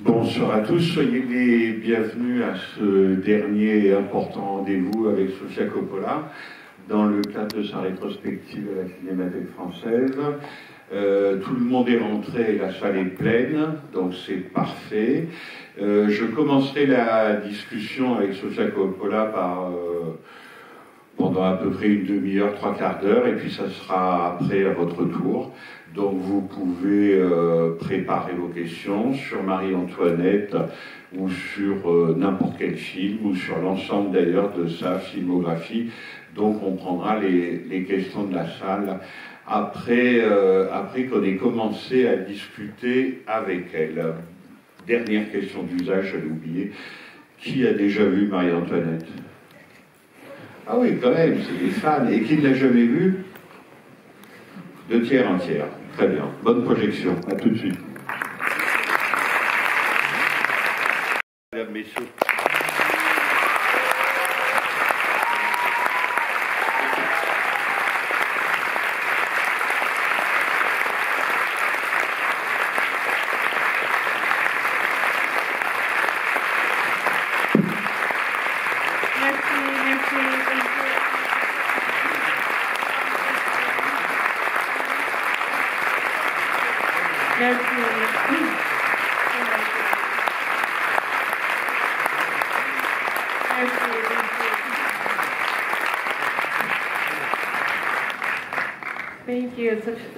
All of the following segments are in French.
Bonsoir à tous, soyez les bienvenus à ce dernier important rendez-vous avec Sofia Coppola dans le cadre de sa rétrospective à la Cinémathèque française. Euh, tout le monde est rentré, la salle est pleine, donc c'est parfait. Euh, je commencerai la discussion avec Sofia Coppola euh, pendant à peu près une demi-heure, trois quarts d'heure, et puis ça sera après à votre tour. Donc vous pouvez euh, préparer vos questions sur Marie-Antoinette ou sur euh, n'importe quel film ou sur l'ensemble d'ailleurs de sa filmographie. Donc on prendra les, questions de la salle après, euh, après qu'on ait commencé à discuter avec elle. Dernière question d'usage, j'avais oublié. Qui a déjà vu Marie-Antoinette? Ah oui, quand même, c'est des fans. Et qui ne l'a jamais vue? Deux tiers, un tiers. Très bien. Bonne projection. À tout de suite.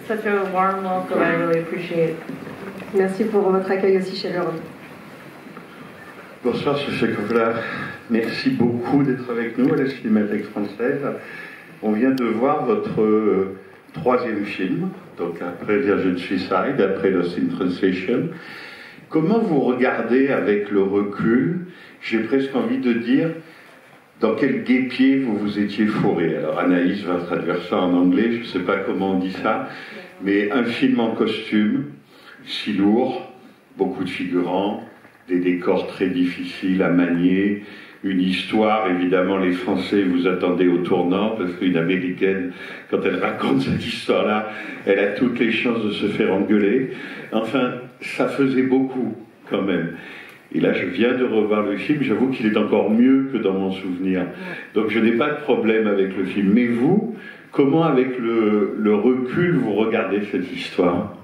Such a warm welcome. I really appreciate it. Merci pour votre accueil aussi chaleureux. Bonsoir, Sophie Kovlar. Merci beaucoup d'être avec nous à la Cinémathèque française. On vient de voir votre euh, troisième film, donc après Virgin Suicide, après Lost in Translation. Comment vous regardez avec le recul? J'ai presque envie de dire, dans quel guépier vous vous étiez fourré? Alors Anaïs va traduire ça en anglais, je ne sais pas comment on dit ça, mais un film en costume, si lourd, beaucoup de figurants, des décors très difficiles à manier, une histoire, évidemment, les Français vous attendez au tournant, parce qu'une Américaine, quand elle raconte cette histoire-là, elle a toutes les chances de se faire engueuler. Enfin, ça faisait beaucoup, quand même. Et là, je viens de revoir le film, j'avoue qu'il est encore mieux que dans mon souvenir. Donc je n'ai pas de problème avec le film. Mais vous, comment avec le, le recul vous regardez cette histoire?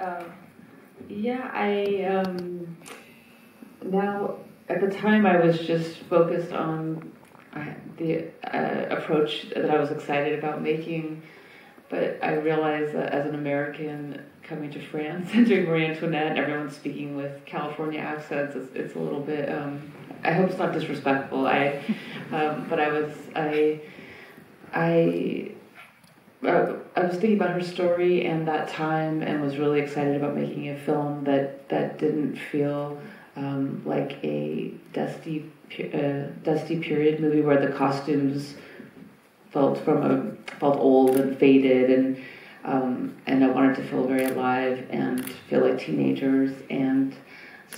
Uh, yeah, I um, now at the time I was just focused on the uh, approach that I was excited about making, but I realized that as an American coming to France and doing Marie Antoinette, everyone's speaking with California accents. It's, it's a little bit. Um, I hope it's not disrespectful. I, um, but I was I, I. Uh, I was thinking about her story and that time, and was really excited about making a film that that didn't feel um, like a dusty, uh, dusty period movie where the costumes felt from a felt old and faded, and um, and I wanted to feel very alive and feel like teenagers, and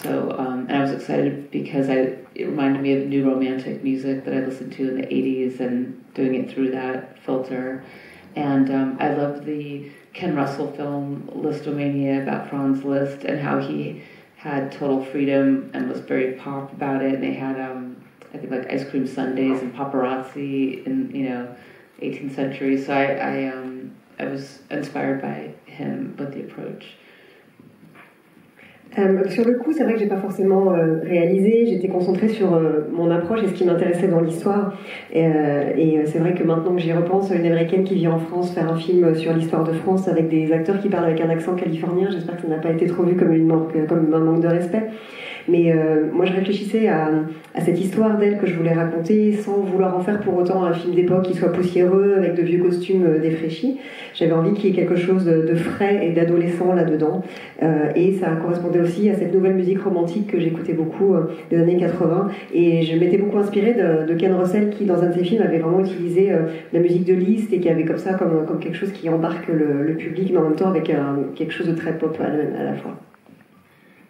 so um, and I was excited because I it reminded me of new romantic music that I listened to in the '80s, and doing it through that filter, and um, I loved the Ken Russell film Listomania about Franz Liszt and how he had total freedom and was very pop about it. And they had, um, I think, like ice cream sundaes and paparazzi in you know, 18th century. So I, I, um, I was inspired by him with the approach. Euh, sur le coup, c'est vrai que j'ai pas forcément euh, réalisé. J'étais concentrée sur euh, mon approche et ce qui m'intéressait dans l'histoire. Et, c'est vrai que maintenant que j'y repense, une américaine qui vient en France faire un film sur l'histoire de France avec des acteurs qui parlent avec un accent californien, j'espère que ça n'a pas été trop vu comme un manque de respect. Mais euh, moi, je réfléchissais à, à cette histoire d'elle que je voulais raconter sans vouloir en faire pour autant un film d'époque qui soit poussiéreux avec de vieux costumes euh, défraîchis. J'avais envie qu'il y ait quelque chose de frais et d'adolescent là-dedans. Euh, et ça correspondait aussi à cette nouvelle musique romantique que j'écoutais beaucoup euh, des années 80. Et je m'étais beaucoup inspirée de, Ken Russell qui, dans un de ses films, avait vraiment utilisé la musique de Liszt et qui avait comme ça comme, comme quelque chose qui embarque le, le public, mais en même temps avec quelque chose de très pop à la fois.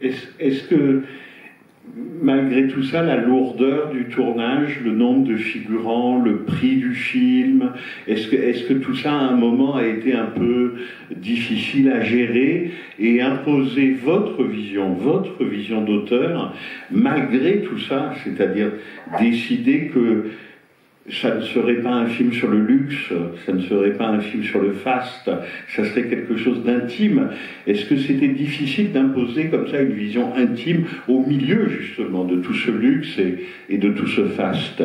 Est-ce que malgré tout ça, la lourdeur du tournage, le nombre de figurants, le prix du film, est-ce que, tout ça à un moment a été un peu difficile à gérer et imposer votre vision, votre vision d'auteur, malgré tout ça, c'est-à-dire décider que ça ne serait pas un film sur le luxe, ça ne serait pas un film sur le faste, ça serait quelque chose d'intime. Est-ce que c'était difficile d'imposer comme ça une vision intime au milieu justement de tout ce luxe et, de tout ce faste?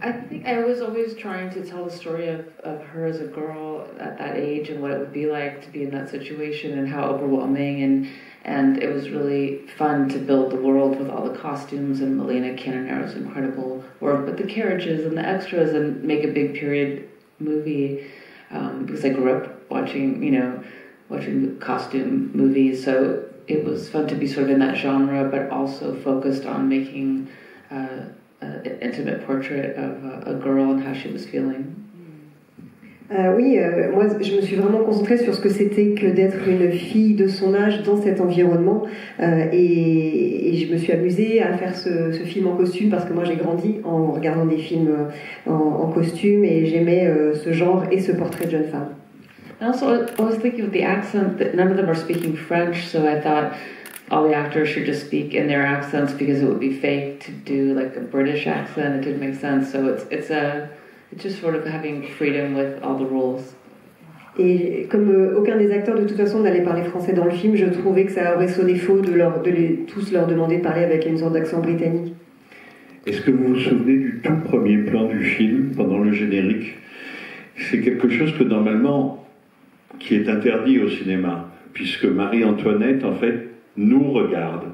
I think I was always trying to tell the story of, of her as a girl at that age and what it would be like to be in that situation and how overwhelming and and it was really fun to build the world with all the costumes and Melina Canonero's incredible work with the carriages and the extras and make a big period movie um, because I grew up watching you know watching costume movies. So it was fun to be sort of in that genre but also focused on making uh, intimate portrait of a girl and how she was feeling? Euh, oui, euh, moi je me suis vraiment concentrée sur ce que c'était que d'être une fille de son âge dans cet environnement euh, et, et, je me suis amusée à faire ce, ce film en costume parce que moi j'ai grandi en regardant des films en, en costume et j'aimais ce genre et ce portrait de jeune femme. And also I was thinking of the accent that none of them are speaking French so I thought all the actors should just speak in their accents because it would be fake to do like a British accent. It didn't make sense. So it's it's a it's just sort of having freedom with all the rules. Et comme euh, aucun des acteurs de toute façon n'allait parler français dans le film, je trouvais que ça aurait sonné faux de, leur, de les, tous leur demander de parler avec une sorte d'accent britannique. Est-ce que vous vous souvenez du tout premier plan du film pendant le générique? C'est quelque chose que normalement qui est interdit au cinéma, puisque Marie-Antoinette en fait nous regarde.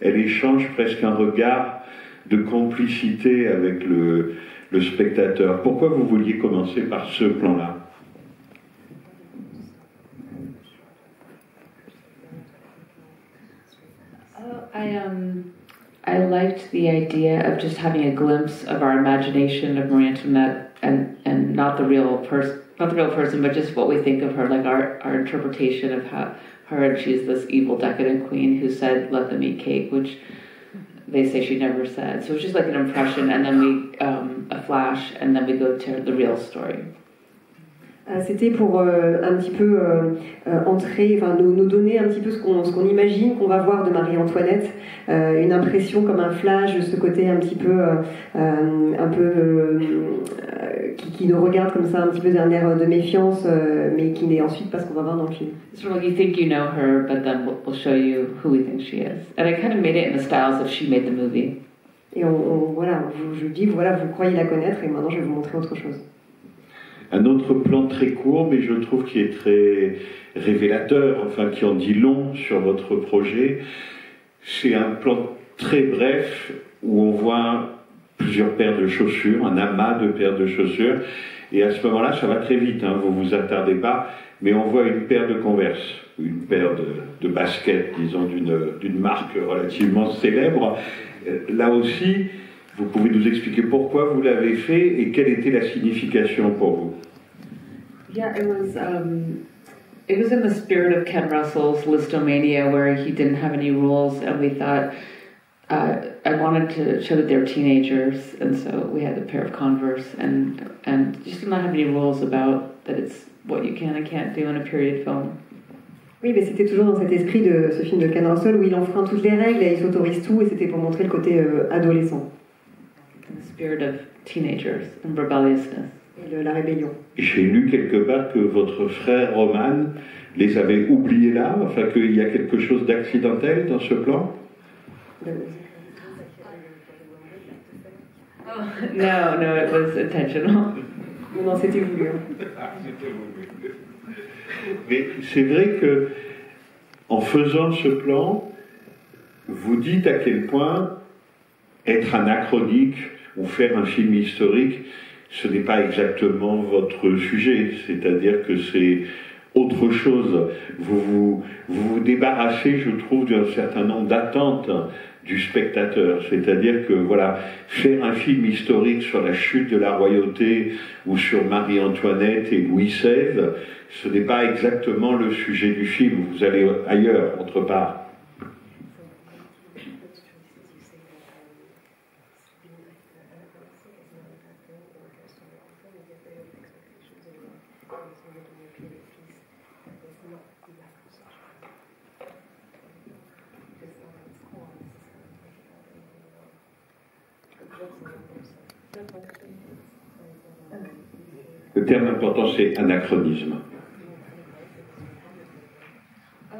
Elle échange presque un regard de complicité avec le, le spectateur. Pourquoi vous vouliez commencer par ce plan-là? Oh, I um, I liked the idea of just having a glimpse of our imagination of Marie Antoinette, and and not the real person, not the real person, but just what we think of her, like our our interpretation of how her, she's this evil, decadent queen who said, let them eat cake, which they say she never said. So it's just like an impression, and then we, um, a flash, and then we go to the real story. Euh, c'était pour euh, un petit peu euh, entrer, nous, donner un petit peu ce qu'on imagine qu'on va voir de Marie-Antoinette, une impression comme un flash ce côté un petit peu qui, qui, nous regarde comme ça un petit peu d'un air de méfiance, mais qui n'est ensuite pas ce qu'on va voir dans le film. You think you know her, but then we'll, we'll show you who we think she is. And I kind of made it in the styles that she made the movie. Et on, on voilà, je, je dis voilà, vous croyez la connaître, et maintenant je vais vous montrer autre chose. Un autre plan très court, mais je trouve qui est très révélateur, enfin qui en dit long sur votre projet, c'est un plan très bref où on voit plusieurs paires de chaussures, un amas de paires de chaussures, et à ce moment-là, ça va très vite, hein, vous vous attardez pas, mais on voit une paire de Converse, une paire de, baskets, disons, d'une marque relativement célèbre. Euh, là aussi, vous pouvez nous expliquer pourquoi vous l'avez fait et quelle était la signification pour vous Yeah, it was. Um, it was in the spirit of Ken Russell's Listomania, where he didn't have any rules, and we thought uh, I wanted to show that they're teenagers, and so we had a pair of Converse, and and just did not have any rules about that. It's what you can and can't do in a period film. Oui, mais c'était toujours dans cet esprit de ce film de Ken Russell où il enfreint toutes les règles et il s'autorise tout, et c'était pour montrer le côté euh, adolescent. The spirit of teenagers and rebelliousness. Et la rébellion. J'ai lu quelque part que votre frère Roman les avait oubliés là, enfin qu'il y a quelque chose d'accidentel dans ce plan? Oh, No, no, it was intentional. Non, c'était voulu. Mais c'est vrai que en faisant ce plan, vous dites à quel point être anachronique ou faire un film historique, ce n'est pas exactement votre sujet, c'est-à-dire que c'est autre chose. Vous vous, vous, débarrassez, je trouve, d'un certain nombre d'attentes du spectateur. C'est-à-dire que voilà, faire un film historique sur la chute de la royauté ou sur Marie-Antoinette et Louis XVI, ce n'est pas exactement le sujet du film. Vous allez ailleurs, autre part. Terme important, c'est anachronisme. Uh,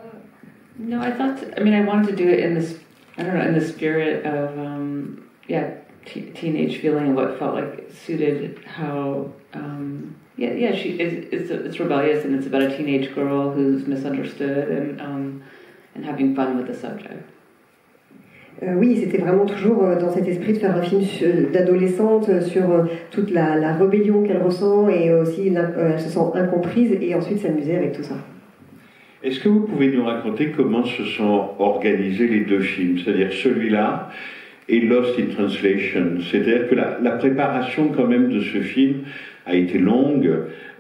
no, I thought. I mean, I wanted to do it in this. I don't know, in the spirit of um, yeah, t- teenage feeling, and what felt like suited how. Um, yeah, yeah. She is. It's, it's rebellious, and it's about a teenage girl who's misunderstood and um, and having fun with the subject. Euh, oui, c'était vraiment toujours euh, dans cet esprit de faire un film d'adolescente euh, sur toute la, rébellion qu'elle ressent et aussi elle se sent incomprise et ensuite s'amuser avec tout ça. Est-ce que vous pouvez nous raconter comment se sont organisés les deux films, c'est-à-dire celui-là et Lost in Translation C'est-à-dire que la, préparation quand même de ce film a été longue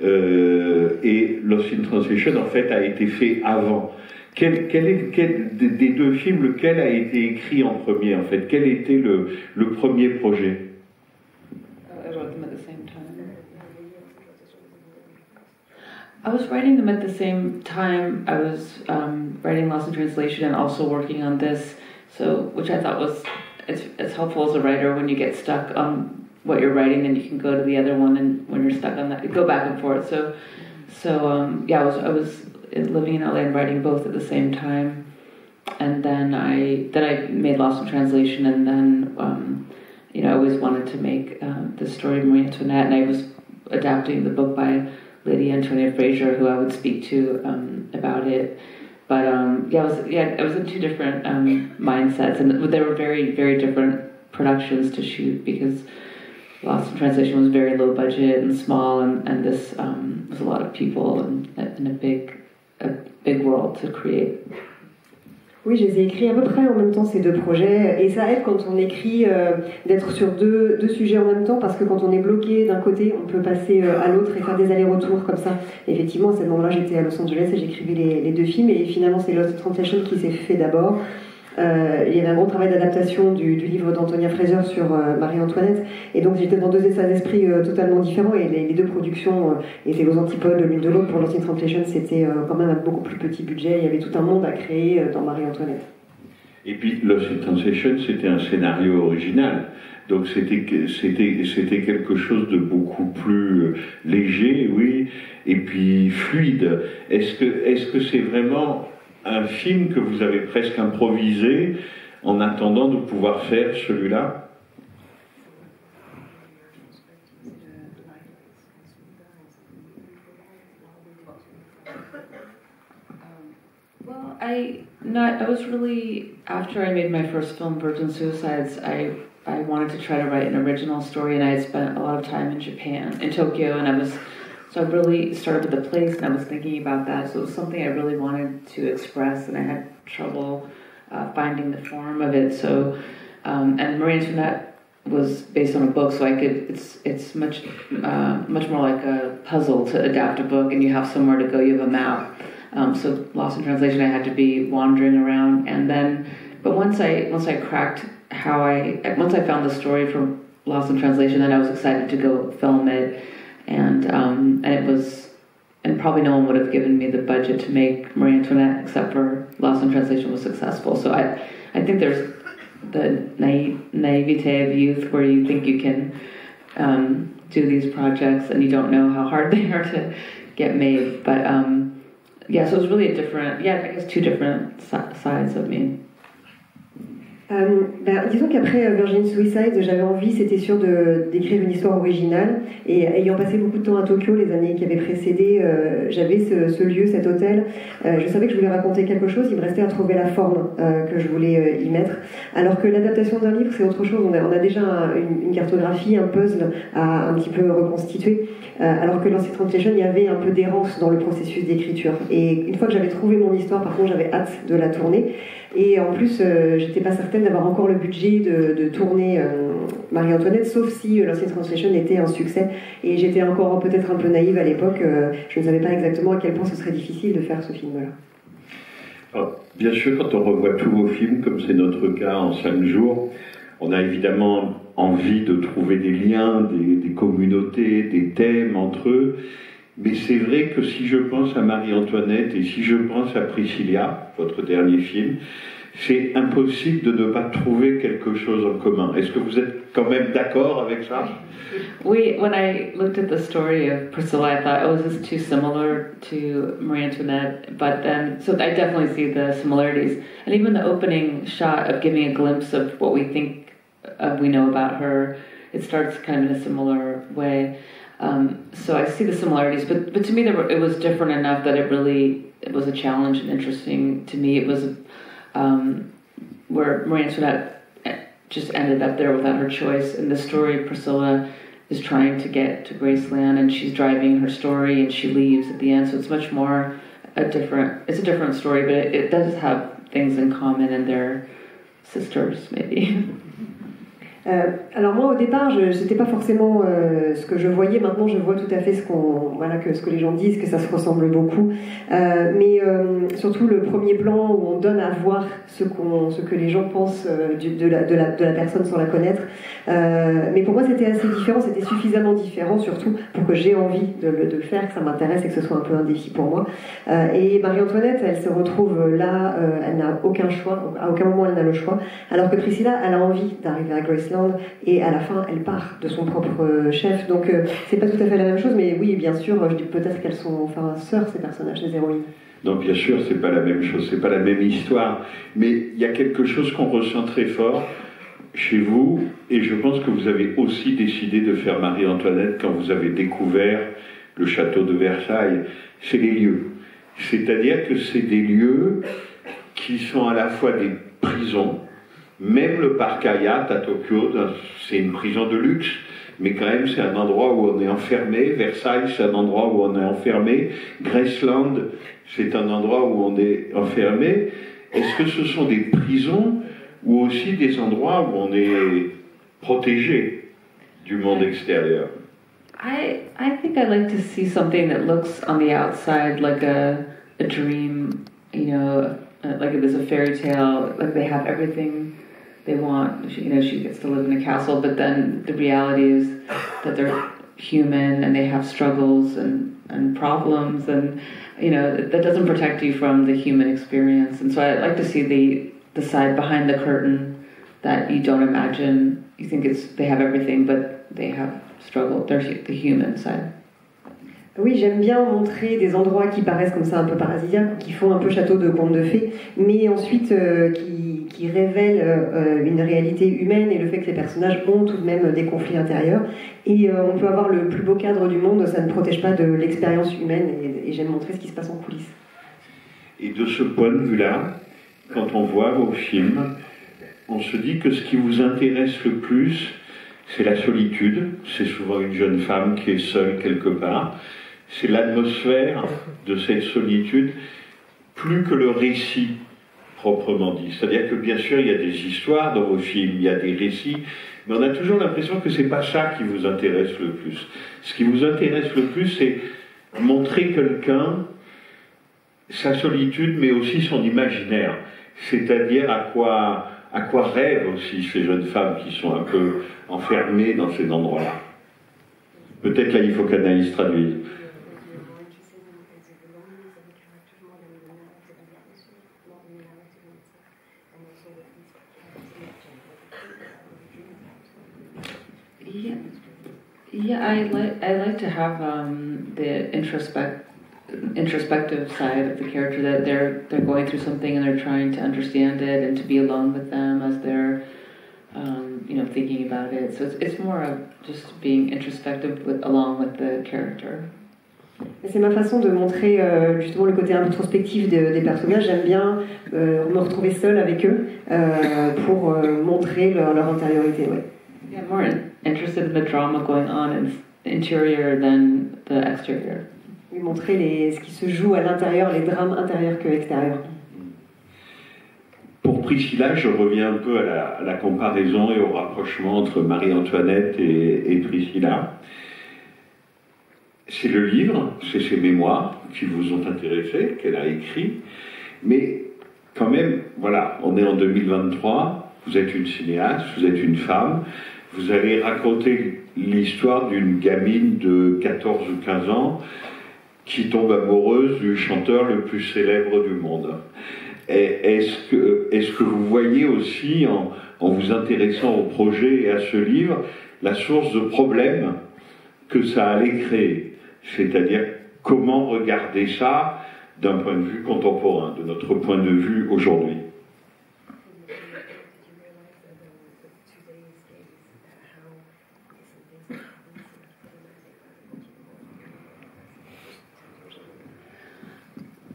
et Lost in Translation en fait a été fait avant. Quel, quel est, des deux films, lequel a été écrit en premier en fait? Quel était le, premier projet? Time. I was writing them at the same time. I was um, writing Lost in Translation and also working on this, so which I thought was it's, it's helpful as a writer when you get stuck on what you're writing, and you can go to the other one, and when you're stuck on that, go back and forth. So, so um, yeah, I was I was living in LA and writing both at the same time. And then I then I made Lost in Translation, and then um, you know I always wanted to make uh, the story of Marie Antoinette, and I was adapting the book by Lady Antoinette Fraser, who I would speak to um, about it. But um, yeah, I was yeah I was in two different um, mindsets, and there were very very different productions to shoot because Lost in Translation was very low budget and small, and, and this um, was a lot of people and, and a big a big world to create. Oui, je les ai écrits à peu près en même temps ces deux projets et ça aide quand on écrit euh, d'être sur deux, deux, sujets en même temps parce que quand on est bloqué d'un côté, on peut passer euh, à l'autre et faire des allers-retours comme ça. effectivement, à ce moment-là, j'étais à Los Angeles et j'écrivais les, les, deux films et finalement c'est Lost Translation qui s'est fait d'abord euh, il y avait un gros travail d'adaptation du, livre d'Antonia Fraser sur euh, Marie-Antoinette. Et donc j'étais dans deux états d'esprit euh, totalement différents. Et les, deux productions étaient aux antipodes l'une de l'autre. Pour Lost in Translation, c'était quand même un beaucoup plus petit budget. Il y avait tout un monde à créer dans Marie-Antoinette. Et puis Lost in Translation, c'était un scénario original. Donc c'était c'était quelque chose de beaucoup plus léger, oui, et puis fluide. Est-ce que est-ce que c'est vraiment un film que vous avez presque improvisé en attendant de pouvoir faire celui-là Well, I not I was really after I made my first film, Virgin Suicides. I I wanted to try to write an original story, and I had spent a lot of time in Japan, in Tokyo, and I was so I really started with the place, and I was thinking about that. So it was something I really wanted to express, and I had trouble uh, finding the form of it. So, um, and Marie Antoinette was based on a book, so I could. It's it's much uh, much more like a puzzle to adapt a book, and you have somewhere to go. You have a map. Um, so lost in translation, I had to be wandering around, and then, but once I once I cracked how I once I found the story from Lost in Translation, then I was excited to go film it and um, and it was and probably no one would have given me the budget to make Marie Antoinette except for Lost in Translation was successful. So I I think there's the naive, naivete of youth where you think you can um, do these projects and you don't know how hard they are to get made. But um, yeah, so it was really a different yeah I guess two different sides of me. Euh, ben, disons qu'après euh, Virgin Suicide, j'avais envie, c'était sûr, d'écrire une histoire originale. Et ayant passé beaucoup de temps à Tokyo les années qui avaient précédé, euh, j'avais ce, lieu, cet hôtel. je savais que je voulais raconter quelque chose. Il me restait à trouver la forme que je voulais y mettre. Alors que l'adaptation d'un livre, c'est autre chose. On a, déjà une, cartographie, un puzzle à un petit peu reconstituer. alors que dans cette translation, il y avait un peu d'errance dans le processus d'écriture. Et une fois que j'avais trouvé mon histoire, par contre, j'avais hâte de la tourner. Et en plus, euh, j'étais pas certaine d'avoir encore le budget de, tourner euh, Marie-Antoinette, sauf si euh, Translation était un succès. Et j'étais encore peut-être un peu naïve à l'époque. euh, je ne savais pas exactement à quel point ce serait difficile de faire ce film-là. Bien sûr, quand on revoit tous vos films, comme c'est notre cas en cinq jours, on a évidemment envie de trouver des liens, des communautés, des thèmes entre eux. Mais c'est vrai que si je pense à Marie-Antoinette et si je pense à Priscilla, votre dernier film, c'est impossible de ne pas trouver quelque chose en commun. Est-ce que vous êtes quand même d'accord avec ça? We, when I looked at the story of Priscilla, I thought, oh, is this too similar to Marie Antoinette? But then, so I definitely see the similarities. And even the opening shot of giving a glimpse of what we think uh, we know about her, it starts kind of in a similar way. Um, so I see the similarities, but but to me, were, it was different enough that it really it was a challenge and interesting to me. It was um, where Marie Antoinette eh, just ended up there without her choice. In the story, Priscilla is trying to get to Graceland, and she's driving her story, and she leaves at the end. So it's much more a different. It's a different story, but it, it does have things in common, and they're sisters, maybe. Euh, alors moi au départ, je c'était pas forcément euh, ce que je voyais. Maintenant, je vois tout à fait ce qu'on voilà que ce que les gens disent, que ça se ressemble beaucoup. Euh, mais euh, surtout le premier plan où on donne à voir ce qu'on ce que les gens pensent euh, du- de, la, de, la, de la personne sans la connaître. Mais pour moi, c'était assez différent. C'était suffisamment différent, surtout pour que j'ai envie de le, de le faire, que ça m'intéresse et que ce soit un peu un défi pour moi. Et Marie-Antoinette, elle se retrouve là. elle n'a aucun choix. À aucun moment, elle n'a le choix. Alors que Priscilla, elle a envie d'arriver à Graceland et à la fin, elle part de son propre euh, chef. Donc, euh, c'est pas tout à fait la même chose, mais oui, bien sûr, je dis peut-être qu'elles sont enfin sœurs, ces personnages, ces héroïnes. Non, bien sûr, c'est pas la même chose, c'est pas la même histoire, mais il y a quelque chose qu'on ressent très fort chez vous, et je pense que vous avez aussi décidé de faire Marie-Antoinette quand vous avez découvert le château de Versailles. C'est les lieux. C'est-à-dire que c'est des lieux qui sont à la fois des prisons, même le parc Hayat à Tokyo, c'est une prison de luxe, mais quand même c'est un endroit où on est enfermé. Versailles, c'est un endroit où on est enfermé. Graceland, c'est un endroit où on est enfermé. Est-ce que ce sont des prisons ou aussi des endroits où on est protégé du monde extérieur? I I think I like to see something that looks on the outside like a a dream, you know, uh, like it was a fairy tale. Like they have everything they want. You know, she gets to live in a castle, but then the reality is that they're human and they have struggles and and problems, and you know that doesn't protect you from the human experience. And so I like to see the the side behind the curtain that you don't imagine. You think it's they have everything, but they have struggle. They're the human side. Oui, j'aime bien montrer des endroits qui paraissent comme ça un peu paradisiaques, qui font un peu château de contes de fées, mais ensuite euh, qui, qui révèlent euh, une réalité humaine et le fait que les personnages ont tout de même des conflits intérieurs. Et euh, on peut avoir le plus beau cadre du monde, ça ne protège pas de l'expérience humaine, et, et j'aime montrer ce qui se passe en coulisses. Et de ce point de vue-là, quand on voit vos films, on se dit que ce qui vous intéresse le plus, c'est la solitude. C'est souvent une jeune femme qui est seule quelque part. C'est l'atmosphère de cette solitude, plus que le récit proprement dit. C'est-à-dire que bien sûr, il y a des histoires dans vos films, il y a des récits, mais on a toujours l'impression que c'est pas ça qui vous intéresse le plus. Ce qui vous intéresse le plus, c'est montrer quelqu'un sa solitude, mais aussi son imaginaire. C'est-à-dire à quoi, à quoi rêvent aussi ces jeunes femmes qui sont un peu enfermées dans ces endroits-là. Peut-être là, il faut yeah. I like I like to have um, the introspect introspective side of the character that they're they're going through something and they're trying to understand it and to be alone with them as they're um, you know thinking about it. So it's it's more of just being introspective with along with the character. C'est ma façon de montrer euh, justement le côté introspectif de- des personnages. J'aime bien euh, me retrouver seule avec eux euh, pour euh, montrer leur, leur intériorité. ouais. Yeah, more interested in the drama going on in interior than the exterior. Et montrer les, ce qui se joue à l'intérieur, les drames intérieurs que extérieurs. pour Priscilla, je reviens un peu à la, comparaison et au rapprochement entre Marie-Antoinette et, et Priscilla. C'est le livre, c'est ses mémoires qui vous ont intéressé, qu'elle a écrit, mais quand même, voilà, on est en 2023, vous êtes une cinéaste, vous êtes une femme, vous allez raconter l'histoire d'une gamine de 14 ou 15 ans qui tombe amoureuse du chanteur le plus célèbre du monde. Est-ce que, vous voyez aussi, en, en vous intéressant au projet et à ce livre, la source de problèmes que ça allait créer? C'est-à-dire comment regarder ça d'un point de vue contemporain, de notre point de vue aujourd'hui?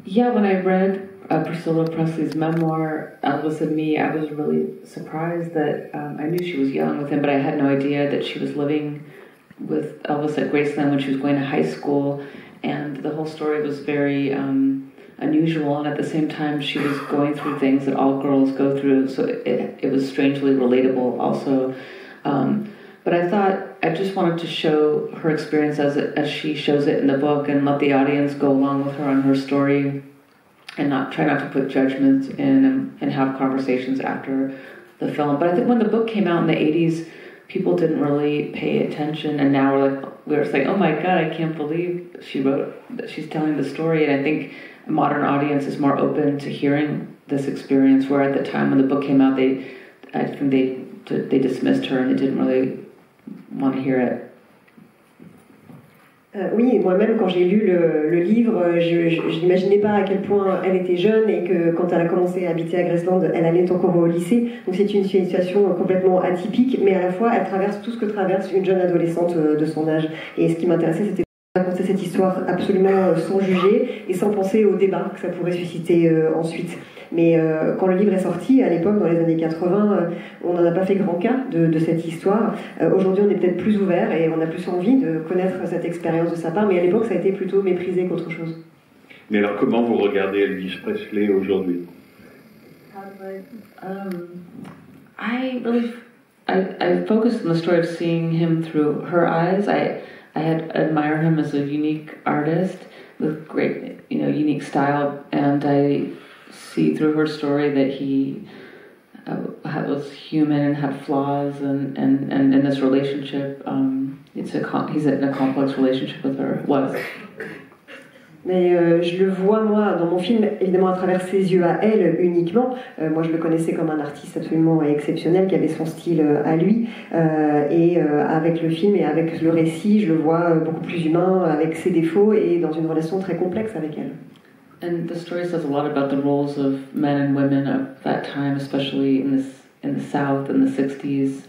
Yeah, when I read uh, Priscilla Presley's memoir, Elvis and Me, I was really surprised that um, I knew she was young with him, but I had no idea that she was living with Elvis at Graceland when she was going to high school. And the whole story was very um, unusual, and at the same time, she was going through things that all girls go through, so it, it was strangely relatable also. Um, but I thought I just wanted to show her experience as it, as she shows it in the book, and let the audience go along with her on her story, and not try not to put judgments in and, and have conversations after the film. But I think when the book came out in the '80s, people didn't really pay attention, and now we're like we're saying, "Oh my God, I can't believe she wrote that she's telling the story." And I think a modern audience is more open to hearing this experience. Where at the time when the book came out, they I think they they dismissed her and they didn't really Euh, oui, moi-même, quand j'ai lu le, le livre, je n'imaginais pas à quel point elle était jeune et que quand elle a commencé à habiter à Graceland, elle allait encore au lycée. Donc c'est une situation complètement atypique, mais à la fois, elle traverse tout ce que traverse une jeune adolescente euh, de son âge. Et ce qui m'intéressait, c'était de raconter cette histoire absolument euh, sans juger et sans penser au débat que ça pourrait susciter ensuite. Mais euh, quand le livre est sorti, à l'époque, dans les années 80, euh, on n'en a pas fait grand cas de, de cette histoire. Euh, aujourd'hui, on est peut-être plus ouvert et on a plus envie de connaître cette expérience de sa part, mais à l'époque, ça a été plutôt méprisé qu'autre chose. Mais alors, comment vous regardez Elvis Presley aujourd'hui? Um, I really, I, I focused on the story of seeing him through her eyes. I, I had admired him as a unique artist with great, you know, unique style, and I see through her story that he uh, was human and had flaws, and, and, and in this relationship, um, it's a he's in a complex relationship with her. Was. Mais euh, je le vois, moi, dans mon film, évidemment à travers ses yeux à elle uniquement. Euh, moi, je le connaissais comme un artiste absolument exceptionnel, qui avait son style euh, à lui. Et avec le film et avec le récit, je le vois beaucoup plus humain, avec ses défauts et dans une relation très complexe avec elle. And the story says a lot about the roles of men and women of that time, especially in this in the South in the '60s.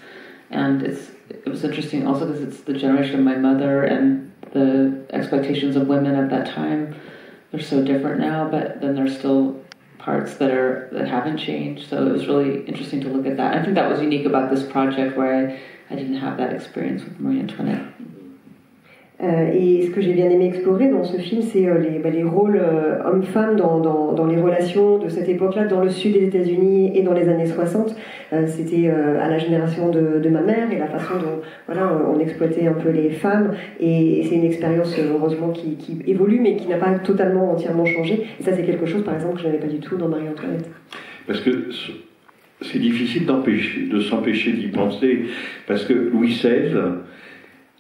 And it's it was interesting also because it's the generation of my mother and the expectations of women at that time. They're so different now, but then there's still parts that are that haven't changed. So it was really interesting to look at that. I think that was unique about this project where I, I didn't have that experience with Marie Antoinette. Euh, et ce que j'ai bien aimé explorer dans ce film, c'est euh, les, bah, les, rôles euh, hommes-femmes dans, les relations de cette époque-là, dans le sud des États-Unis et dans les années 60. C'était à la génération de, ma mère et la façon dont voilà, on exploitait un peu les femmes. Et, c'est une expérience, heureusement, qui, qui, évolue, mais qui n'a pas totalement, entièrement changé. Et ça, c'est quelque chose, par exemple, que je n'avais pas du tout dans Marie-Antoinette. Parce que c'est difficile de s'empêcher d'y penser, parce que Louis XVI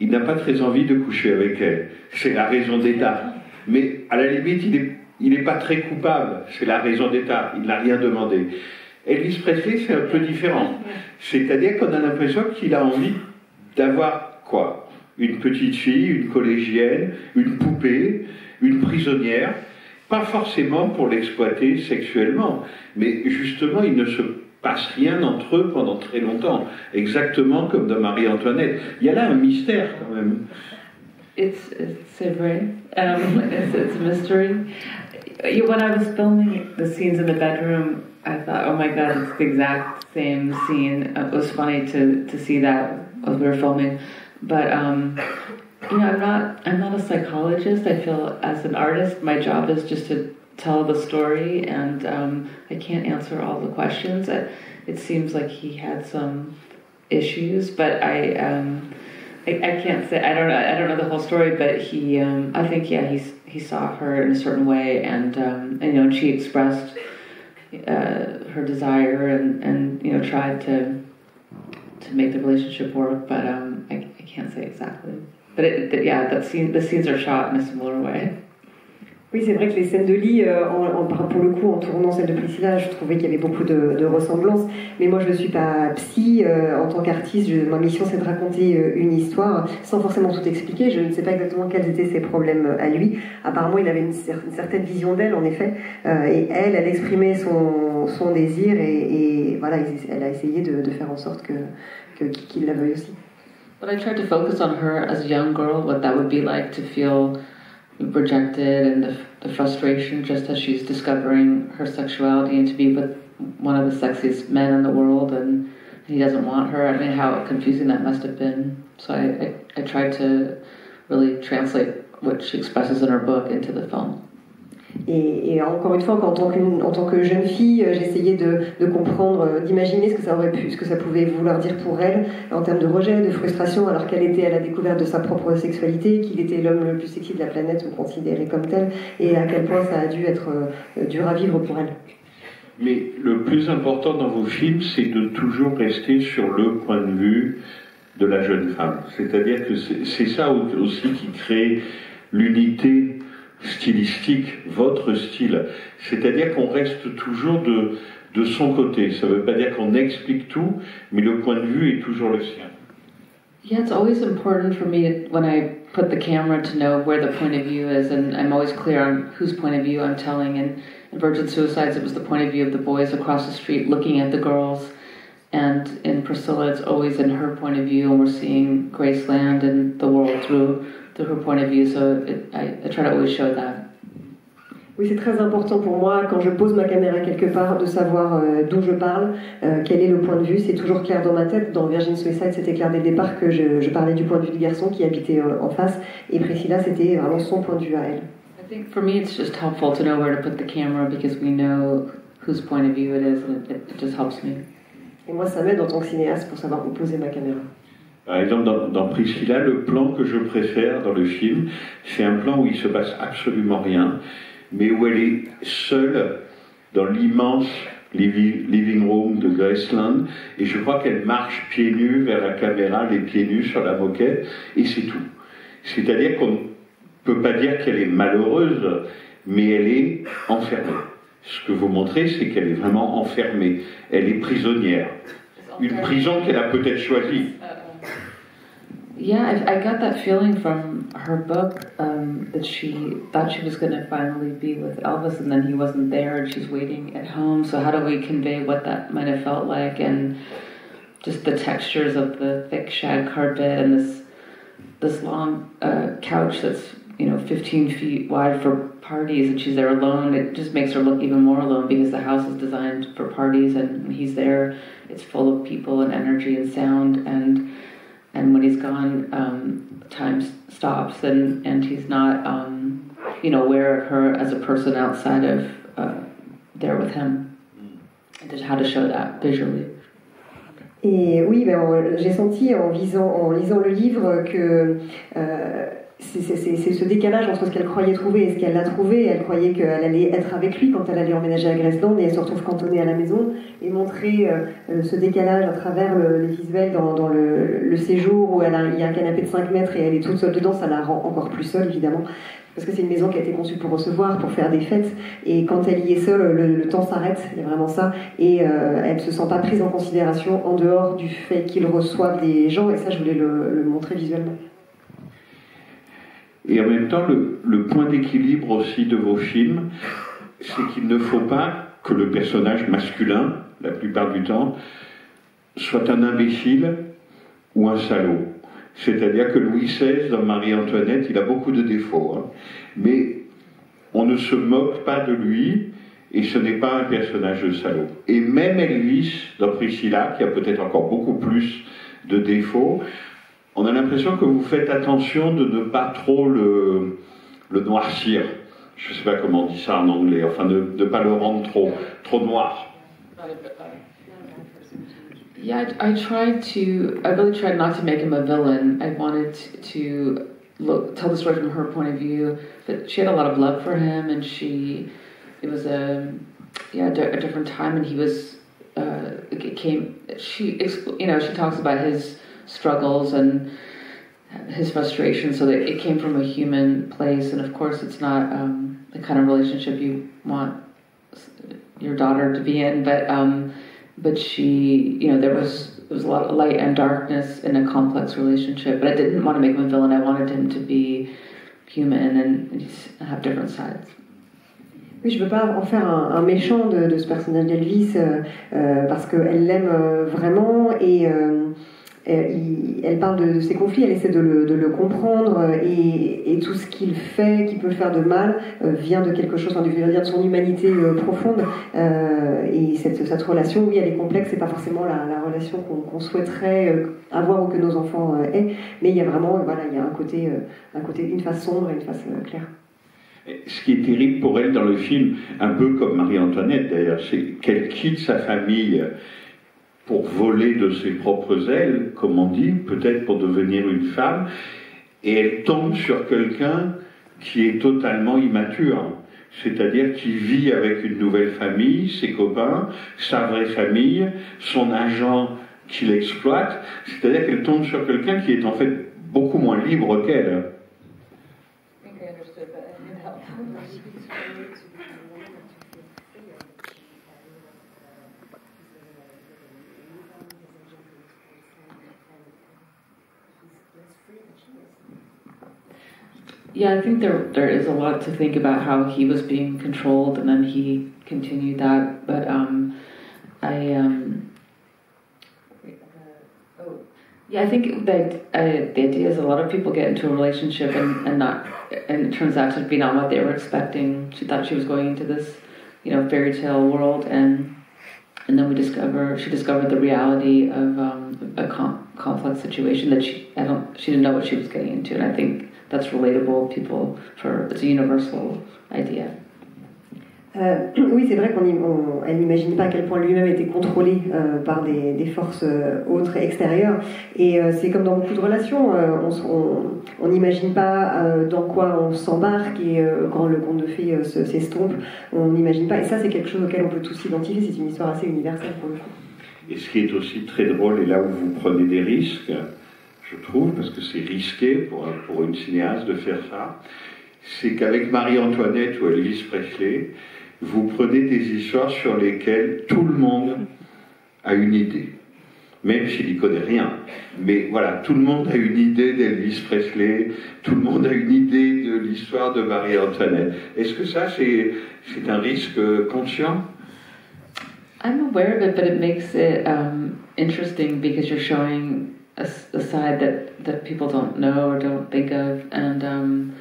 il n'a pas très envie de coucher avec elle. C'est la raison d'État. Mais à la limite, il n'est il pas très coupable. C'est la raison d'État. Il n'a rien demandé. Elvis Presley, c'est un peu différent. C'est-à-dire qu'on a l'impression qu'il a envie d'avoir quoi Une petite fille, une collégienne, une poupée, une prisonnière. Pas forcément pour l'exploiter sexuellement, mais justement, il ne se passe rien entre eux pendant très longtemps, exactement comme dans Marie-Antoinette. Il y a là un mystère quand même. It's, it's very, um, it's, it's a mystery. When I was filming the scenes in the bedroom, I thought, oh my god, it's the exact same scene. It was funny to, to see that as we were filming. But um, you know, I'm not I'm not a psychologist. I feel as an artist, my job is just to tell the story, and um, I can't answer all the questions. It, it seems like he had some issues, but I, um, I, I can't say I don't know I don't know the whole story, but he um, I think yeah he's he saw her in a certain way, and um, and you know she expressed uh, her desire and and you know tried to to make the relationship work, but um, I, I can't say exactly. But it, yeah, that scene, the scenes are shot in a similar way. Oui, c'est vrai que les scènes de lit, euh, pour le coup, en tournant celle de Priscilla, je trouvais qu'il y avait beaucoup de, ressemblances. Mais moi, je ne suis pas psy. Euh, en tant qu'artiste, ma mission, c'est de raconter euh, une histoire sans forcément tout expliquer. Je ne sais pas exactement quels étaient ses problèmes à lui. Apparemment, il avait une, certaine vision d'elle, en effet. Et elle, elle exprimait son, désir et, voilà, elle a essayé de, faire en sorte que qu'il qu la veuille aussi. But I tried to focus on her as a young girl, what that would be like to feel rejected and the, the, frustration just as she's discovering her sexuality and to be with one of the sexiest men in the world and he doesn't want her. I mean, how confusing that must have been. So I, I, I tried to really translate what she expresses in her book into the film. Et, encore une fois, en tant, en tant que jeune fille, euh, j'essayais de, de, comprendre, euh, d'imaginer ce que ça aurait pu, ce que ça pouvait vouloir dire pour elle en termes de rejet, de frustration, alors qu'elle était à la découverte de sa propre sexualité, qu'il était l'homme le plus sexy de la planète, considéré comme tel, et à quel point ça a dû être euh, dur à vivre pour elle. Mais le plus important dans vos films, c'est de toujours rester sur le point de vue de la jeune femme. C'est-à-dire que c'est ça aussi qui crée l'unité stylistique, votre style. C'est-à-dire qu'on reste toujours de, de son côté. Ça ne veut pas dire qu'on explique tout, mais le point de vue est toujours le sien. Yeah, it's always important for me when I put the camera to know where the point of view is, and I'm always clear on whose point of view I'm telling. And in Virgin Suicides, it was the point of view of the boys across the street looking at the girls. And in Priscilla, it's always in her point of view, and we're seeing Graceland and the world through through her point of view. So it, I, I try to always show that. Oui, c'est très important pour moi quand je pose ma caméra quelque part de savoir euh, d'où je parle, euh, quel est le point de vue. C'est toujours clair dans ma tête. Dans Virgin Suicide, c'était clair dès le départ que je, je, parlais du point de vue du garçon qui habitait euh, en face. Et Priscilla, c'était vraiment son point de vue à elle. I think for me, it's just helpful to know where to put the camera because we know whose point of view it is, and it, it just helps me. Et moi, ça m'aide en tant que cinéaste pour savoir où poser ma caméra. Par exemple, dans, Priscilla, le plan que je préfère dans le film, c'est un plan où il se passe absolument rien, mais où elle est seule dans l'immense living room de Graceland, et je crois qu'elle marche pieds nus vers la caméra, les pieds nus sur la moquette, et c'est tout. C'est-à-dire qu'on ne peut pas dire qu'elle est malheureuse, mais elle est enfermée. Ce que vous montrez, c'est qu'elle est vraiment enfermée. Elle est prisonnière. Une prison qu'elle a peut-être choisie. Yeah, I, I, got that feeling from her book um, that she thought she was going to finally be with Elvis, and then he wasn't there, and she's waiting at home. So how do we convey what that might have felt like, and just the textures of the thick shag carpet and this this long uh, couch that's you know 15 feet wide for parties, and she's there alone. It just makes her look even more alone because the house is designed for parties, and he's there, it's full of people and energy and sound and and when he's gone, um, time stops, and and he's not, um, you know, aware of her as a person outside of uh, there with him. And how to show that visually. Et oui, ben, j'ai senti en, visant, en lisant le livre que euh, c'est ce décalage entre ce qu'elle croyait trouver et ce qu'elle a trouvé. Elle croyait qu'elle allait être avec lui quand elle allait emménager à Graceland et elle se retrouve cantonnée à la maison et montrer euh, euh, ce décalage à travers le, les visuels dans, dans le, le, séjour où elle a, il y a un canapé de 5 mètres et elle est toute seule dedans, ça la rend encore plus seule évidemment. Parce que c'est une maison qui a été conçue pour recevoir, pour faire des fêtes. Et quand elle y est seule, le, le temps s'arrête, il y a vraiment ça. Et euh, elle ne se sent pas prise en considération en dehors du fait qu'ils reçoivent des gens. Et ça, je voulais le montrer visuellement. Et en même temps, le, point d'équilibre aussi de vos films, c'est qu'il ne faut pas que le personnage masculin, la plupart du temps, soit un imbécile ou un salaud. C'est-à-dire que Louis XVI, dans Marie-Antoinette, il a beaucoup de défauts. Hein. Mais on ne se moque pas de lui, et ce n'est pas un personnage de salaud. Et même Elvis, dans Priscilla, qui a peut-être encore beaucoup plus de défauts, on a l'impression que vous faites attention de ne pas trop le, le noircir. je ne sais pas comment on dit ça en anglais, enfin de ne pas le rendre trop, trop noir. Yeah, I, I tried to. I really tried not to make him a villain. I wanted to look tell the story from her point of view. That she had a lot of love for him, and she. It was a yeah a different time, and he was. Uh, came. She you know she talks about his struggles and his frustration, so that it came from a human place, and of course it's not um, the kind of relationship you want your daughter to be in, but. Um, but she, you know, there was there was a lot of light and darkness in a complex relationship. But I didn't want to make him a villain. I wanted him to be human and, have different sides. Oui, je ne veux pas en faire un, un méchant de, de, ce personnage d'Elvis euh, euh, parce qu'elle l'aime euh, vraiment et euh, elle parle de, ses conflits, elle essaie de le, comprendre euh, et, tout ce qu'il fait, qui peut faire de mal, euh, vient de quelque chose, vient de son humanité profonde. et cette, relation, oui, elle est complexe, c'est pas forcément la, relation qu'on souhaiterait avoir ou que nos enfants aient, mais il y a vraiment, voilà, il y a un côté, un côté, une face sombre et une face claire. Ce qui est terrible pour elle dans le film, un peu comme Marie-Antoinette d'ailleurs, c'est qu'elle quitte sa famille pour voler de ses propres ailes, comme on dit, peut-être pour devenir une femme, et elle tombe sur quelqu'un qui est totalement immature, c'est-à-dire qui vit avec une nouvelle famille, ses copains, sa vraie famille, son agent qui l'exploite, c'est-à-dire qu'elle tombe sur quelqu'un qui est en fait beaucoup moins libre qu'elle. Yeah, I think there there is a lot to think about how he was being controlled, and then he continued that. But um, I um, yeah, I think that uh, the idea is a lot of people get into a relationship and, and not, and it turns out to be not what they were expecting. She thought she was going into this, you know, fairy tale world, and and then we discover she discovered the reality of um, a com- complex situation that she I don't she didn't know what she was getting into, and I think that's relatable. People for it's a universal idea. Euh, oui, c'est vrai qu'elle n'imagine pas à quel point lui-même était contrôlé euh, par des, des forces euh, autres et extérieures. Et euh, c'est comme dans beaucoup de relations, euh, on n'imagine pas euh, dans quoi on s'embarque et quand le conte de fées s'estompe, on n'imagine pas. Et ça, c'est quelque chose auquel on peut tous s'identifier. C'est une histoire assez universelle pour le coup. Et ce qui est aussi très drôle, et là où vous prenez des risques, je trouve, parce que c'est risqué pour, pour une cinéaste de faire ça, c'est qu'avec Marie-Antoinette ou Elvis Presley, vous prenez des histoires sur lesquelles tout le monde a une idée, même s'il n'y connaît rien. Mais voilà, tout le monde a une idée d'Elvis Presley, tout le monde a une idée de l'histoire de Marie-Antoinette. Est-ce que ça, c'est un risque conscient? I'm aware of it, but it makes it um, interesting because you're showing a, side that, that people don't know or don't think of, and um,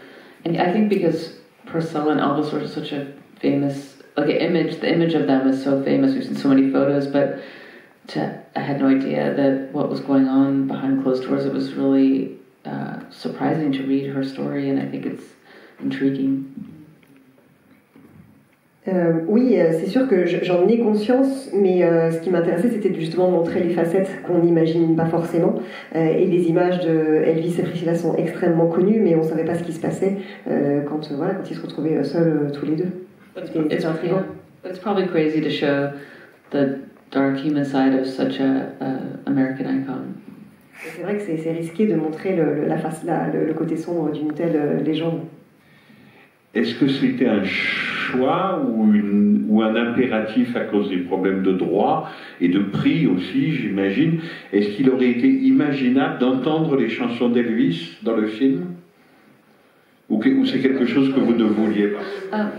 and I think because Purcell and Elvis were such a famous like image, the image of them is so famous. We've seen so many photos, but to, I had no idea that what was going on behind closed doors. It was really uh, surprising to read her story, and I think it's intriguing. Euh, oui, euh, c'est sûr que j'en ai conscience, mais euh, ce qui m'intéressait, c'était justement de montrer les facettes qu'on n'imagine pas forcément. et les images de Elvis et Priscilla sont extrêmement connues, mais on ne savait pas ce qui se passait quand, voilà, quand ils se retrouvaient seuls tous les deux. It's, intriguant. it's probably crazy to show the dark human side of such a, American icon. C'est vrai que c'est risqué de montrer le, la face, la, le, côté sombre d'une telle légende. Est-ce que c'était un choix ou, une, ou, un impératif à cause des problèmes de droit et de prix aussi, j'imagine Est-ce qu'il aurait été imaginable d'entendre les chansons d'Elvis dans le film? Ou, ou c'est quelque chose que vous ne vouliez pas? Um,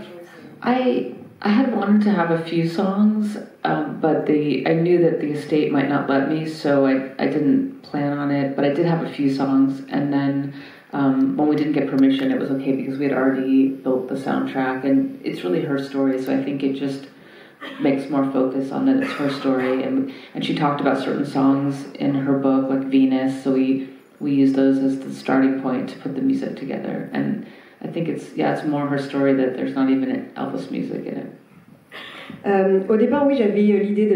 I, I had wanted to have a few songs, um, but the I knew that the estate might not let me, so I, I didn't plan on it. But I did have a few songs, and then um, when we didn't get permission, it was okay because we had already built the soundtrack, and it's really her story. So I think it just makes more focus on that it's her story, and and she talked about certain songs in her book, like Venus. So we we used those as the starting point to put the music together, and I think it's yeah, it's more her story that there's not even Elvis music in it. Euh, au départ, oui, j'avais l'idée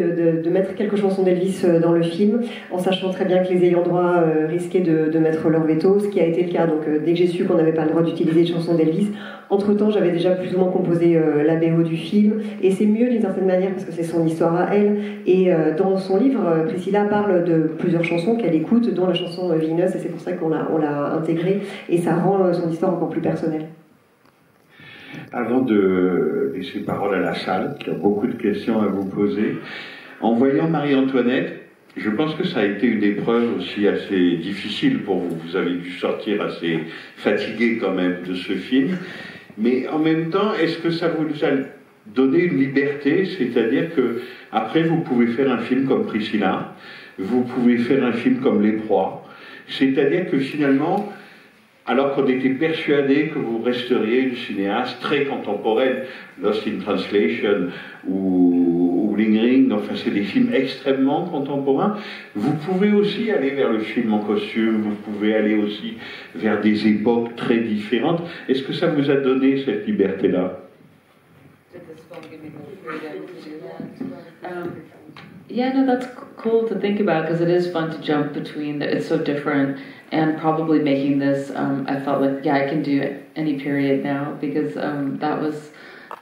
de, mettre quelques chansons d'Elvis euh, dans le film, en sachant très bien que les ayants droit euh, risquaient de, de, mettre leur veto, ce qui a été le cas. Donc, dès que j'ai su qu'on n'avait pas le droit d'utiliser de chansons d'Elvis, entre-temps, j'avais déjà plus ou moins composé la BO du film, et c'est mieux d'une certaine manière parce que c'est son histoire à elle. Et dans son livre, Priscilla parle de plusieurs chansons qu'elle écoute, dont la chanson Venus, et c'est pour ça qu'on l'a intégrée, et ça rend son histoire encore plus personnelle. Avant de laisser parole à la salle, qui a beaucoup de questions à vous poser, en voyant Marie-Antoinette, je pense que ça a été une épreuve aussi assez difficile pour vous. Vous avez dû sortir assez fatigué quand même de ce film. Mais en même temps, est-ce que ça vous a donné une liberté? C'est-à-dire que après, vous pouvez faire un film comme Priscilla, vous pouvez faire un film comme Les Proies. C'est-à-dire que finalement, alors qu'on était persuadé que vous resteriez une cinéaste très contemporaine. Lost in Translation ou, ou Ring, enfin c'est des films extrêmement contemporains. Vous pouvez aussi aller vers le film en costume, vous pouvez aller aussi vers des époques très différentes. Est-ce que ça vous a donné cette liberté-là? Yeah, no, that's cool to think about because it is fun to jump between. The, it's so different. and probably making this, um, I felt like, yeah, I can do it any period now because um, that was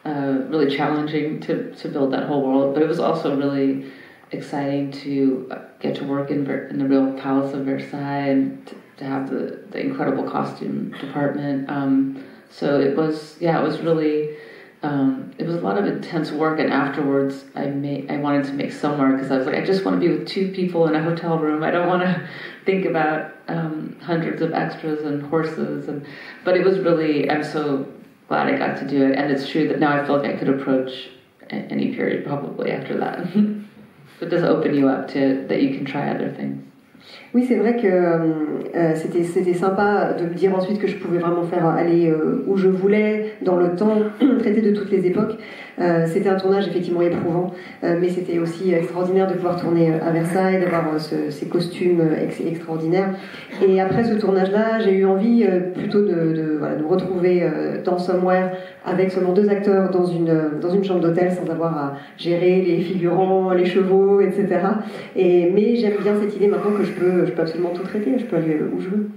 uh, really challenging to, to build that whole world. But it was also really exciting to uh, get to work in, in the real Palace of Versailles and to, to have the, the incredible costume department. Um, so it was, yeah, it was really. Um, it was a lot of intense work, and afterwards, I made I wanted to make somewhere because I was like, I just want to be with two people in a hotel room. I don't want to think about um, hundreds of extras and horses and but it was really I'm so glad I got to do it. And it's true that now I feel like I could approach any period probably after that. It does open you up to that you can try other things Oui, c'est vrai que euh, euh, c'était, sympa de me dire ensuite que je pouvais vraiment faire aller euh, où je voulais, dans le temps, traiter de toutes les époques. C'était un tournage effectivement éprouvant, mais c'était aussi extraordinaire de pouvoir tourner à Versailles, d'avoir ces costumes extraordinaires. Et après ce tournage-là, j'ai eu envie plutôt de, de, voilà, de, me retrouver dans Somewhere avec seulement deux acteurs dans une, dans une chambre d'hôtel sans avoir à gérer les figurants, les chevaux, etc. Et, mais j'aime bien cette idée maintenant que je peux, je peux absolument tout traiter, je peux aller où je veux.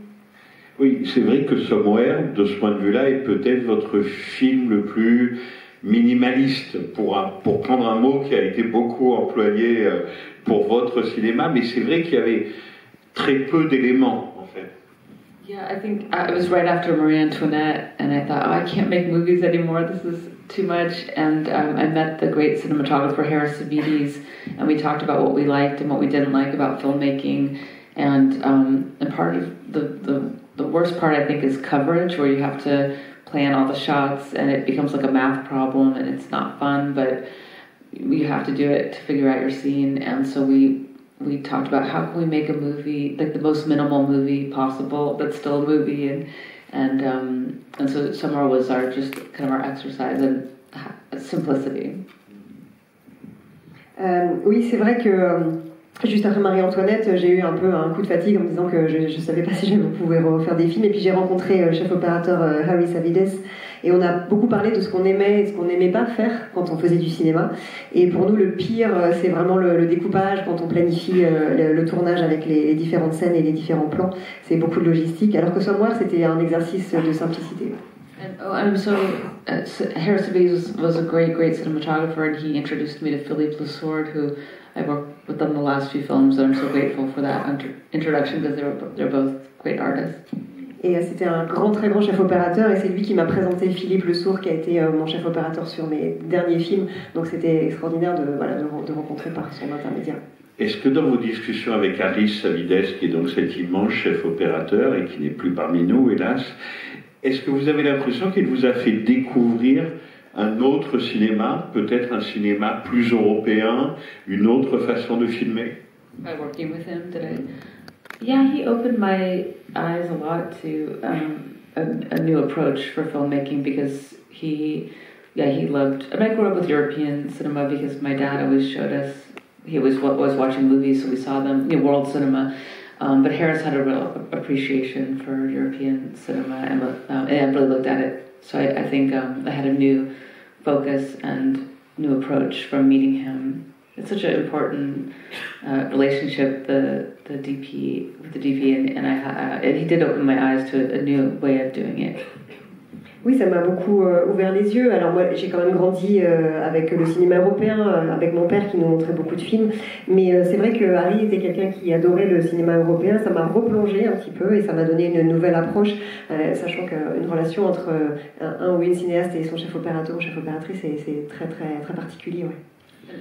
Oui, c'est vrai que Somewhere, de ce point de vue-là, est peut-être votre film le plus minimaliste, pour, pour prendre un mot qui a été beaucoup employé euh, pour votre cinéma, mais c'est vrai qu'il y avait très peu d'éléments, en fait. Yeah, I think uh, it was right after Marie Antoinette, and I thought, oh, I can't make movies anymore. This is too much. And um, I met the great cinematographer Harris Savides, and we talked about what we liked and what we didn't like about filmmaking. And um, and part of the, the the worst part, I think, is coverage, where you have to plan all the shots and it becomes like a math problem and it's not fun but you have to do it to figure out your scene. And so we we talked about how can we make a movie like the most minimal movie possible but still a movie. And and um, and so summer was our just kind of our exercise in simplicity. Um, oui c'est vrai que um... Juste après Marie-Antoinette, j'ai eu un peu un coup de fatigue en me disant que je ne savais pas si je pouvais refaire des films. Et puis j'ai rencontré le chef opérateur euh, Harry Savides et on a beaucoup parlé de ce qu'on aimait et ce qu'on n'aimait pas faire quand on faisait du cinéma. Et pour nous, le pire, euh, c'est vraiment le, découpage, quand on planifie euh, le, tournage avec les, différentes scènes et les différents plans. C'est beaucoup de logistique. Alors que Somewhere, c'était un exercice de simplicité. oh, I'm so. Uh, Harry Savides was, was, a great, great cinematographer, and he introduced me to Philippe Lassorde, who I worked with them the last few films, and I'm so grateful for that introduction because they're, they're both great artists. Et euh, c'était un grand, très grand chef opérateur, et c'est lui qui m'a présenté Philippe Le Sourd, qui a été euh, mon chef opérateur sur mes derniers films. Donc c'était extraordinaire de, voilà, de, de, rencontrer par son intermédiaire. Est-ce que dans vos discussions avec Harris Savides, qui est donc cet immense chef opérateur et qui n'est plus parmi nous, hélas, est-ce que vous avez l'impression qu'il vous a fait découvrir un autre cinéma, peut-être un cinéma plus européen, une autre façon de filmer By working with him, did I? Yeah, he opened my eyes a lot to um, a, a, new approach for filmmaking because he, yeah, he loved. And I grew up with European cinema because my dad always showed us. He was was watching movies, so we saw them. You know, world cinema, Um, but Harris had a real appreciation for European cinema and, um, and really looked at it. So I, I think um, I had a new focus and new approach from meeting him. It's such an important uh, relationship, the the DP with the DP, and, and I uh, and he did open my eyes to a, a new way of doing it. Oui, ça m'a beaucoup euh, ouvert les yeux. Alors moi, j'ai quand même grandi euh, avec le cinéma européen, euh, avec mon père qui nous montrait beaucoup de films. Mais c'est vrai que Harry était quelqu'un qui adorait le cinéma européen. Ça m'a replongé un petit peu et ça m'a donné une nouvelle approche, sachant qu'une relation entre un, ou une cinéaste et son chef opérateur ou chef opératrice, c'est très très très particulier.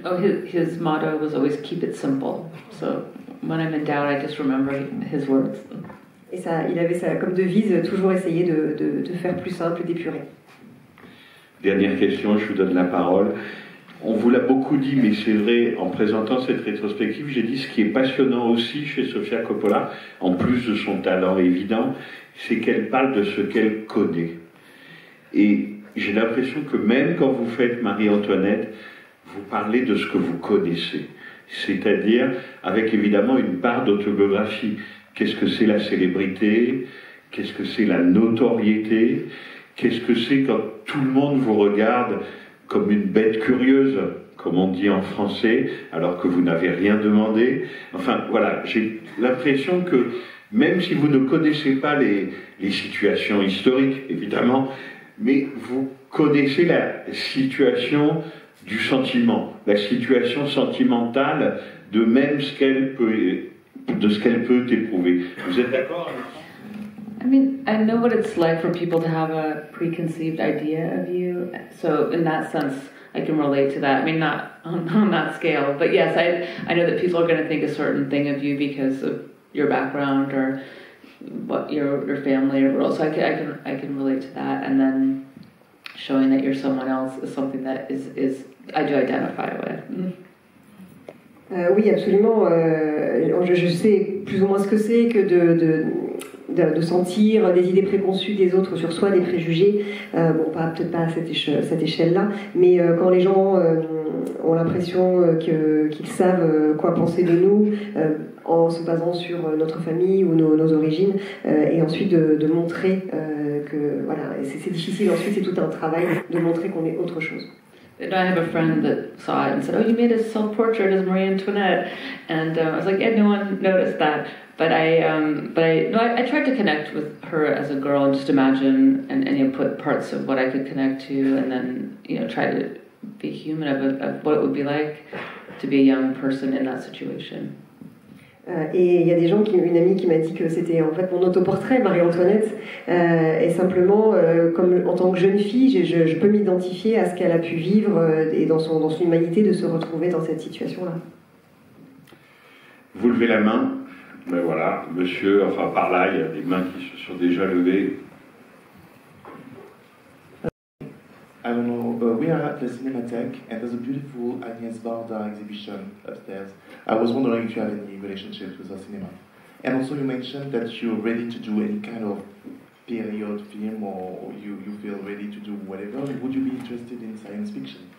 Oh, his, his motto was always keep it simple. So when I'm in doubt, I just remember his words. Et il avait comme devise toujours essayer de, de, de faire plus simple, d'épurer. Dernière question, je vous donne la parole. On vous l'a beaucoup dit, mais c'est vrai, en présentant cette rétrospective, j'ai dit ce qui est passionnant aussi chez Sofia Coppola, en plus de son talent évident, c'est qu'elle parle de ce qu'elle connaît. Et j'ai l'impression que même quand vous faites Marie-Antoinette, vous parlez de ce que vous connaissez. C'est-à-dire avec évidemment une part d'autobiographie. Qu'est-ce que c'est la célébrité? Qu'est-ce que c'est la notoriété? Qu'est-ce que c'est quand tout le monde vous regarde comme une bête curieuse, comme on dit en français, alors que vous n'avez rien demandé? Enfin, voilà, j'ai l'impression que même si vous ne connaissez pas les, les situations historiques, évidemment, mais vous connaissez la situation du sentiment, la situation sentimentale de même ce qu'elle peut de ce qu'elle peut éprouver. Vous êtes d'accord I mean, I know what it's like for people to have a preconceived idea of you. So, in that sense, I can relate to that. I mean, not on, on that scale, but yes, I I know that people are going to think a certain thing of you because of your background or what your your family or role. So I can I can I can relate to that, and then showing that you're someone else is something that is is I do identify with. Euh, oui, absolument. Euh, je, sais plus ou moins ce que c'est que de, de, de, sentir des idées préconçues des autres sur soi, des préjugés. Euh, bon, pas, peut-être pas à cette, cette échelle-là, mais quand les gens ont l'impression qu'ils savent quoi penser de nous en se basant sur notre famille ou nos, nos origines, et ensuite de, montrer que voilà, c'est difficile. Ensuite, c'est tout un travail de montrer qu'on est autre chose. And I have a friend that saw it and said, "Oh, you made a self-portrait as Marie Antoinette," and uh, I was like, "Yeah, no one noticed that." But I, um, but I, no, I, I, tried to connect with her as a girl and just imagine and, and you know, put parts of what I could connect to, and then you know try to be human of, of what it would be like to be a young person in that situation. Euh, et il y a des gens, qui, une amie qui m'a dit que c'était en fait mon autoportrait, Marie-Antoinette, euh, et simplement, euh, comme en tant que jeune fille, je, peux m'identifier à ce qu'elle a pu vivre et dans son, dans son humanité de se retrouver dans cette situation-là. Vous levez la main, ben voilà, monsieur, enfin par là, il y a des mains qui se sont déjà levées. I don't know, uh, we are at the Cinematheque and there's a beautiful Agnès Varda exhibition upstairs. I was wondering if you have any relationships with the cinema. And also you mentioned that you're ready to do any kind of period film or you, you feel ready to do whatever. Would you be interested in science fiction?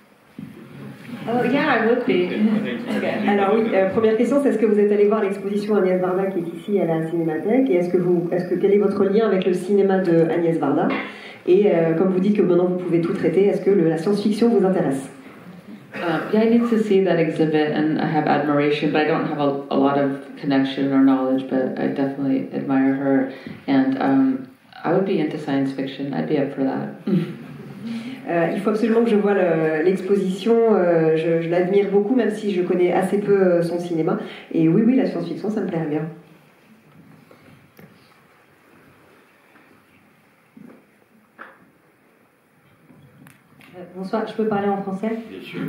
Oh, yeah, I would be. okay. Alors oui, euh, première question, c'est est-ce que vous êtes allé voir l'exposition Agnès Varda qui est ici à la Cinémathèque et est-ce que vous, est-ce que quel est votre lien avec le cinéma de Agnès Varda Et euh, comme vous dites que maintenant vous pouvez tout traiter, est-ce que le, la science-fiction vous intéresse? Uh, yeah, I need to see that exhibit, and I have admiration, but I don't have a, a lot of connection or knowledge. But I definitely admire her, and um, I would be into science fiction. I'd be up for that. Euh, il faut absolument que je vois l'exposition. Euh, je, je l'admire beaucoup, même si je connais assez peu euh, son cinéma. Et oui, oui, la science-fiction, ça me plairait bien. Bonsoir, je peux parler en français Bien sûr.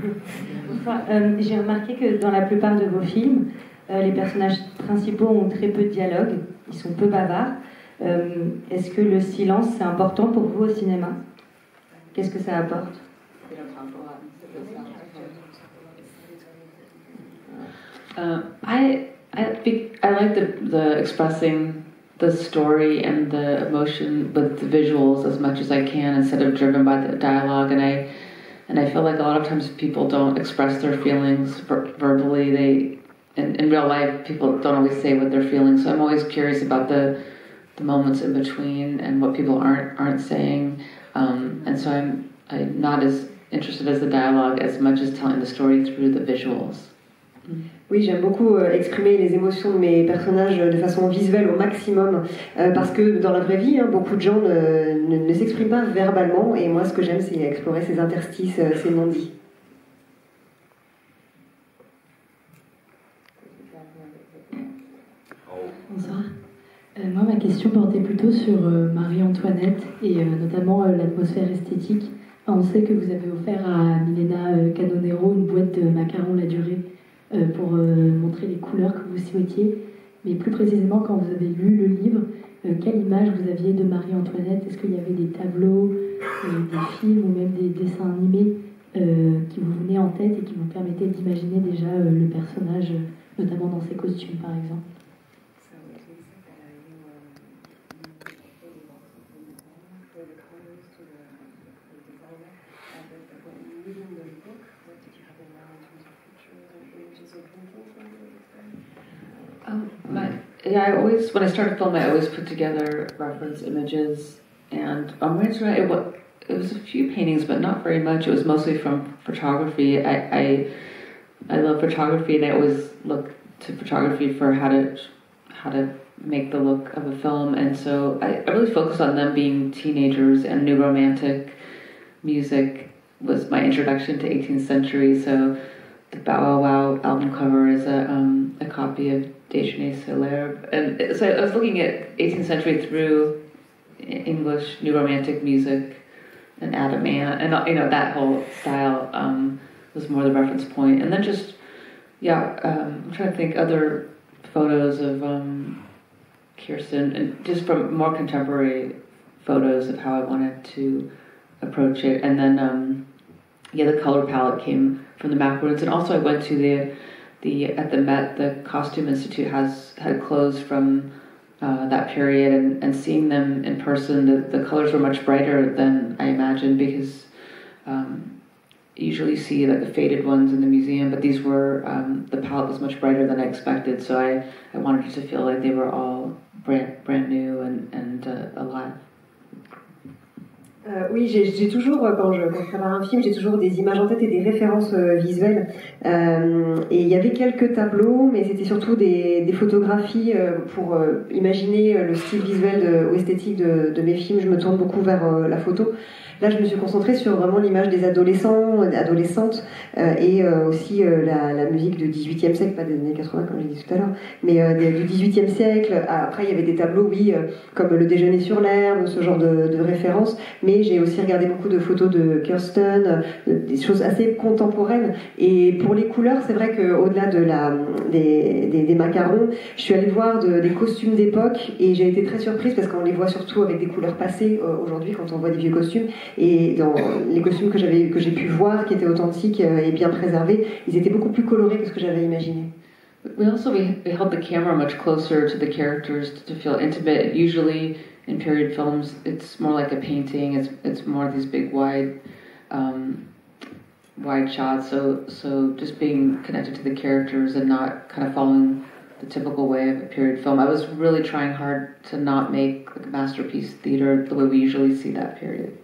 Bonsoir. Euh, J'ai remarqué que dans la plupart de vos films, euh, les personnages principaux ont très peu de dialogue, ils sont peu bavards. Euh, Est-ce que le silence, c'est important pour vous au cinéma? Qu'est-ce que ça apporte? Uh, I, I, I like the, the expressing the story and the emotion with the visuals as much as I can instead of driven by the dialogue. And I and I feel like a lot of times people don't express their feelings ver- verbally. They in, in real life, people don't always say what they're feeling. So I'm always curious about the the moments in between and what people aren't aren't saying. Um, and so I'm I'm not as interested as the dialogue as much as telling the story through the visuals. Oui, j'aime beaucoup euh, exprimer les émotions de mes personnages de façon visuelle au maximum, euh, parce que dans la vraie vie, hein, beaucoup de gens ne, s'expriment pas verbalement, et moi ce que j'aime c'est explorer ces interstices, euh, ces non-dits. Bonsoir. Euh, moi, ma question portait plutôt sur euh, Marie-Antoinette et euh, notamment euh, l'atmosphère esthétique. On sait que vous avez offert à Milena euh, Canonero une boîte de macarons La Durée euh, pour euh, montrer les couleurs que vous souhaitiez. Mais plus précisément, quand vous avez lu le livre, euh, quelle image vous aviez de Marie-Antoinette? Est-ce qu'il y avait des tableaux, euh, des films ou même des dessins animés euh, qui vous venaient en tête et qui vous permettaient d'imaginer déjà euh, le personnage, euh, notamment dans ses costumes par exemple? Yeah, I always when I start a film, I always put together reference images, and on Winter, it was it was a few paintings, but not very much. It was mostly from photography. I I, I love photography, and I always look to photography for how to how to make the look of a film, and so I, I really focused on them being teenagers and new romantic music was my introduction to 18th century. So the Bow Wow Wow album cover is a um, a copy of Déjeuner sur and so I was looking at 18th century through English new romantic music and Adam Ant, and you know that whole style um, was more the reference point. point, and then just yeah, um, I'm trying to think other photos of um, Kirsten, and just from more contemporary photos of how I wanted to approach it, and then um, yeah, the color palette came from the macaroons, and also I went to the the at the Met, the Costume Institute has had clothes from uh, that period, and, and seeing them in person, the, the colors were much brighter than I imagined because um, you usually see like the faded ones in the museum, but these were um, the palette was much brighter than I expected, so I, I wanted to feel like they were all brand brand new and and uh, alive. Euh, oui, j'ai toujours, euh, quand je, quand je prépare un film, j'ai toujours des images en tête et des références euh, visuelles. Euh, et il y avait quelques tableaux, mais c'était surtout des, des photographies pour imaginer le style visuel ou esthétique de, de mes films. Je me tourne beaucoup vers la photo. Là, je me suis concentrée sur vraiment l'image des adolescents, euh, adolescentes, euh, et euh, aussi euh, la, la musique du 18e siècle, pas des années 80 comme j'ai dit tout à l'heure, mais euh, des- du 18e siècle. Ah, Après, il y avait des tableaux, oui, euh, comme le déjeuner sur l'herbe, ce genre de, de références. Mais j'ai aussi regardé beaucoup de photos de Kirsten, des choses assez contemporaines. Et pour les couleurs, c'est vrai qu'au-delà de la, des, des, macarons, je suis allée voir de- des costumes d'époque et j'ai été très surprise parce qu'on les voit surtout avec des couleurs passées aujourd'hui quand on voit des vieux costumes. Et dans les costumes que j'avais que j'ai pu voir, qui étaient authentiques euh, et bien préservés, ils étaient beaucoup plus colorés que ce que j'avais imaginé. We also we, we held the camera much closer to the characters to feel intimate. Usually in period films, it's more like a painting. It's it's more of these big wide, um, wide shots. So so just being connected to the characters and not kind of following the typical way of a period film. I was really trying hard to not make like a masterpiece theater the way we usually see that period.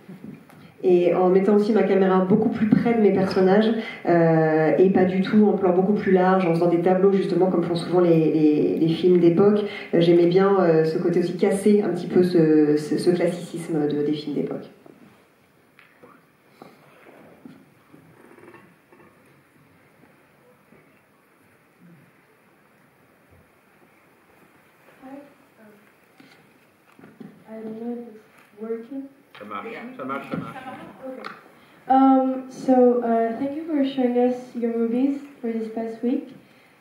Et en mettant aussi ma caméra beaucoup plus près de mes personnages euh, et pas du tout en plan beaucoup plus large, en faisant des tableaux justement comme font souvent les, films d'époque. Euh, J'aimais bien euh, ce côté aussi casser un petit peu ce, classicisme de, des films d'époque. Working. Ça marche, ça marche, ça marche. Um, so uh, thank you for showing us your movies for this past week.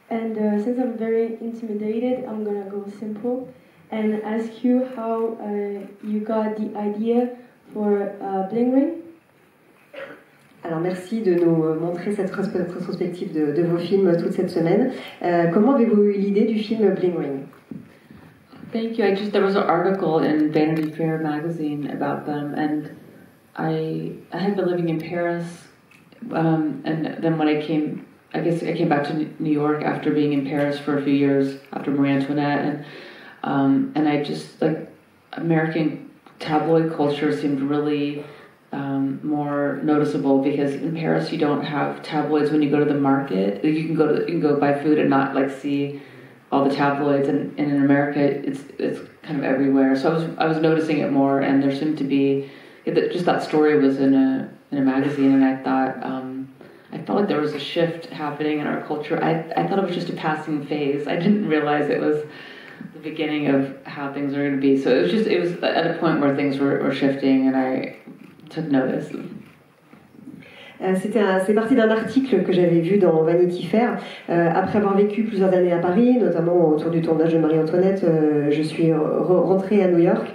And uh, since I'm very intimidated, I'm gonna go simple and ask you how uh, you got the idea for uh, Bling Ring. Alors merci de nous euh, montrer cette rétrospective de, de vos films toute cette semaine. Euh, comment avez-vous eu l'idée du film Bling Ring? Thank you. I just there was an article in Vanity Fair magazine about them, and I I had been living in Paris, um, and then when I came I guess I came back to New York after being in Paris for a few years after Marie Antoinette, and um, and I just like American tabloid culture seemed really um, more noticeable because in Paris you don't have tabloids when you go to the market. You can go to you can go buy food and not like see all the tabloids, and, and in America it's it's kind of everywhere. So I was I was noticing it more, and there seemed to be just that story was in a in a magazine, and I thought. Um, I felt like there was a shift happening in our culture. I, I thought it was just a passing phase. I didn't realize it was the beginning of how things are going to be. So it was just, it was at a point where things were, were shifting and I took notice. Euh, c'est parti d'un article que j'avais vu dans Vanity Fair. Euh, après avoir vécu plusieurs années à Paris, notamment autour du tournage de Marie-Antoinette, euh, je suis rentrée à New York.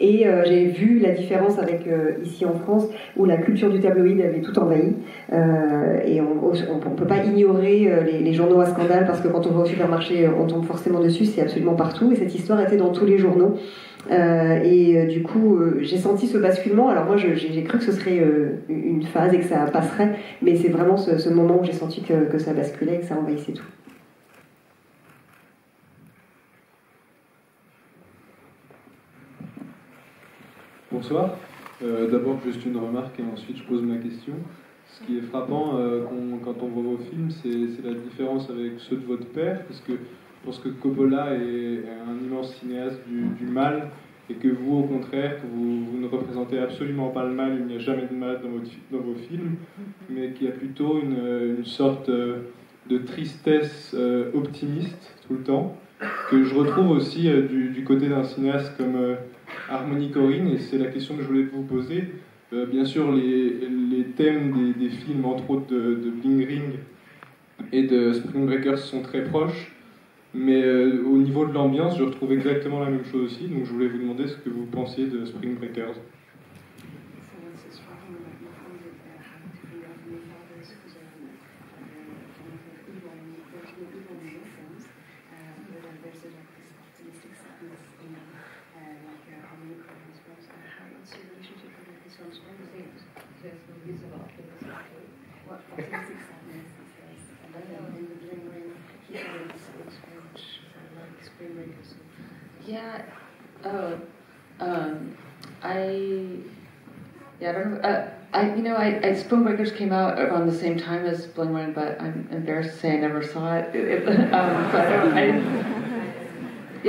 Et euh, j'ai vu la différence avec euh, ici en France, où la culture du tabloïd avait tout envahi. Euh, et on ne peut pas ignorer les, les, journaux à scandale, parce que quand on va au supermarché, on tombe forcément dessus, c'est absolument partout. Et cette histoire était dans tous les journaux. Et du coup, j'ai senti ce basculement. Alors moi, j'ai cru que ce serait une phase et que ça passerait, mais c'est vraiment ce, moment où j'ai senti que, ça basculait et que ça envahissait tout. Bonsoir. Euh, d'abord, juste une remarque et ensuite je pose ma question. Ce qui est frappant euh, quand on voit vos films, c'est la différence avec ceux de votre père, parce que je pense que Coppola est un immense cinéaste du, mal, et que vous, au contraire, vous, ne représentez absolument pas le mal, il n'y a jamais de mal dans, vos films, mais qu'il y a plutôt une, sorte euh, de tristesse optimiste tout le temps, que je retrouve aussi du, du, côté d'un cinéaste comme Harmonie Corinne, et c'est la question que je voulais vous poser. Euh, bien sûr, les, les thèmes des, films, entre autres de, de, Bling Ring et de Spring Breakers, sont très proches, mais euh, au niveau de l'ambiance, je retrouve exactement la même chose aussi, donc je voulais vous demander ce que vous pensiez de Spring Breakers. Yeah. Oh, um, I. Yeah, I don't know. Uh, I, you know, I, I Spoon Breakers came out around the same time as Bling but I'm embarrassed to say I never saw it. it, it um, so I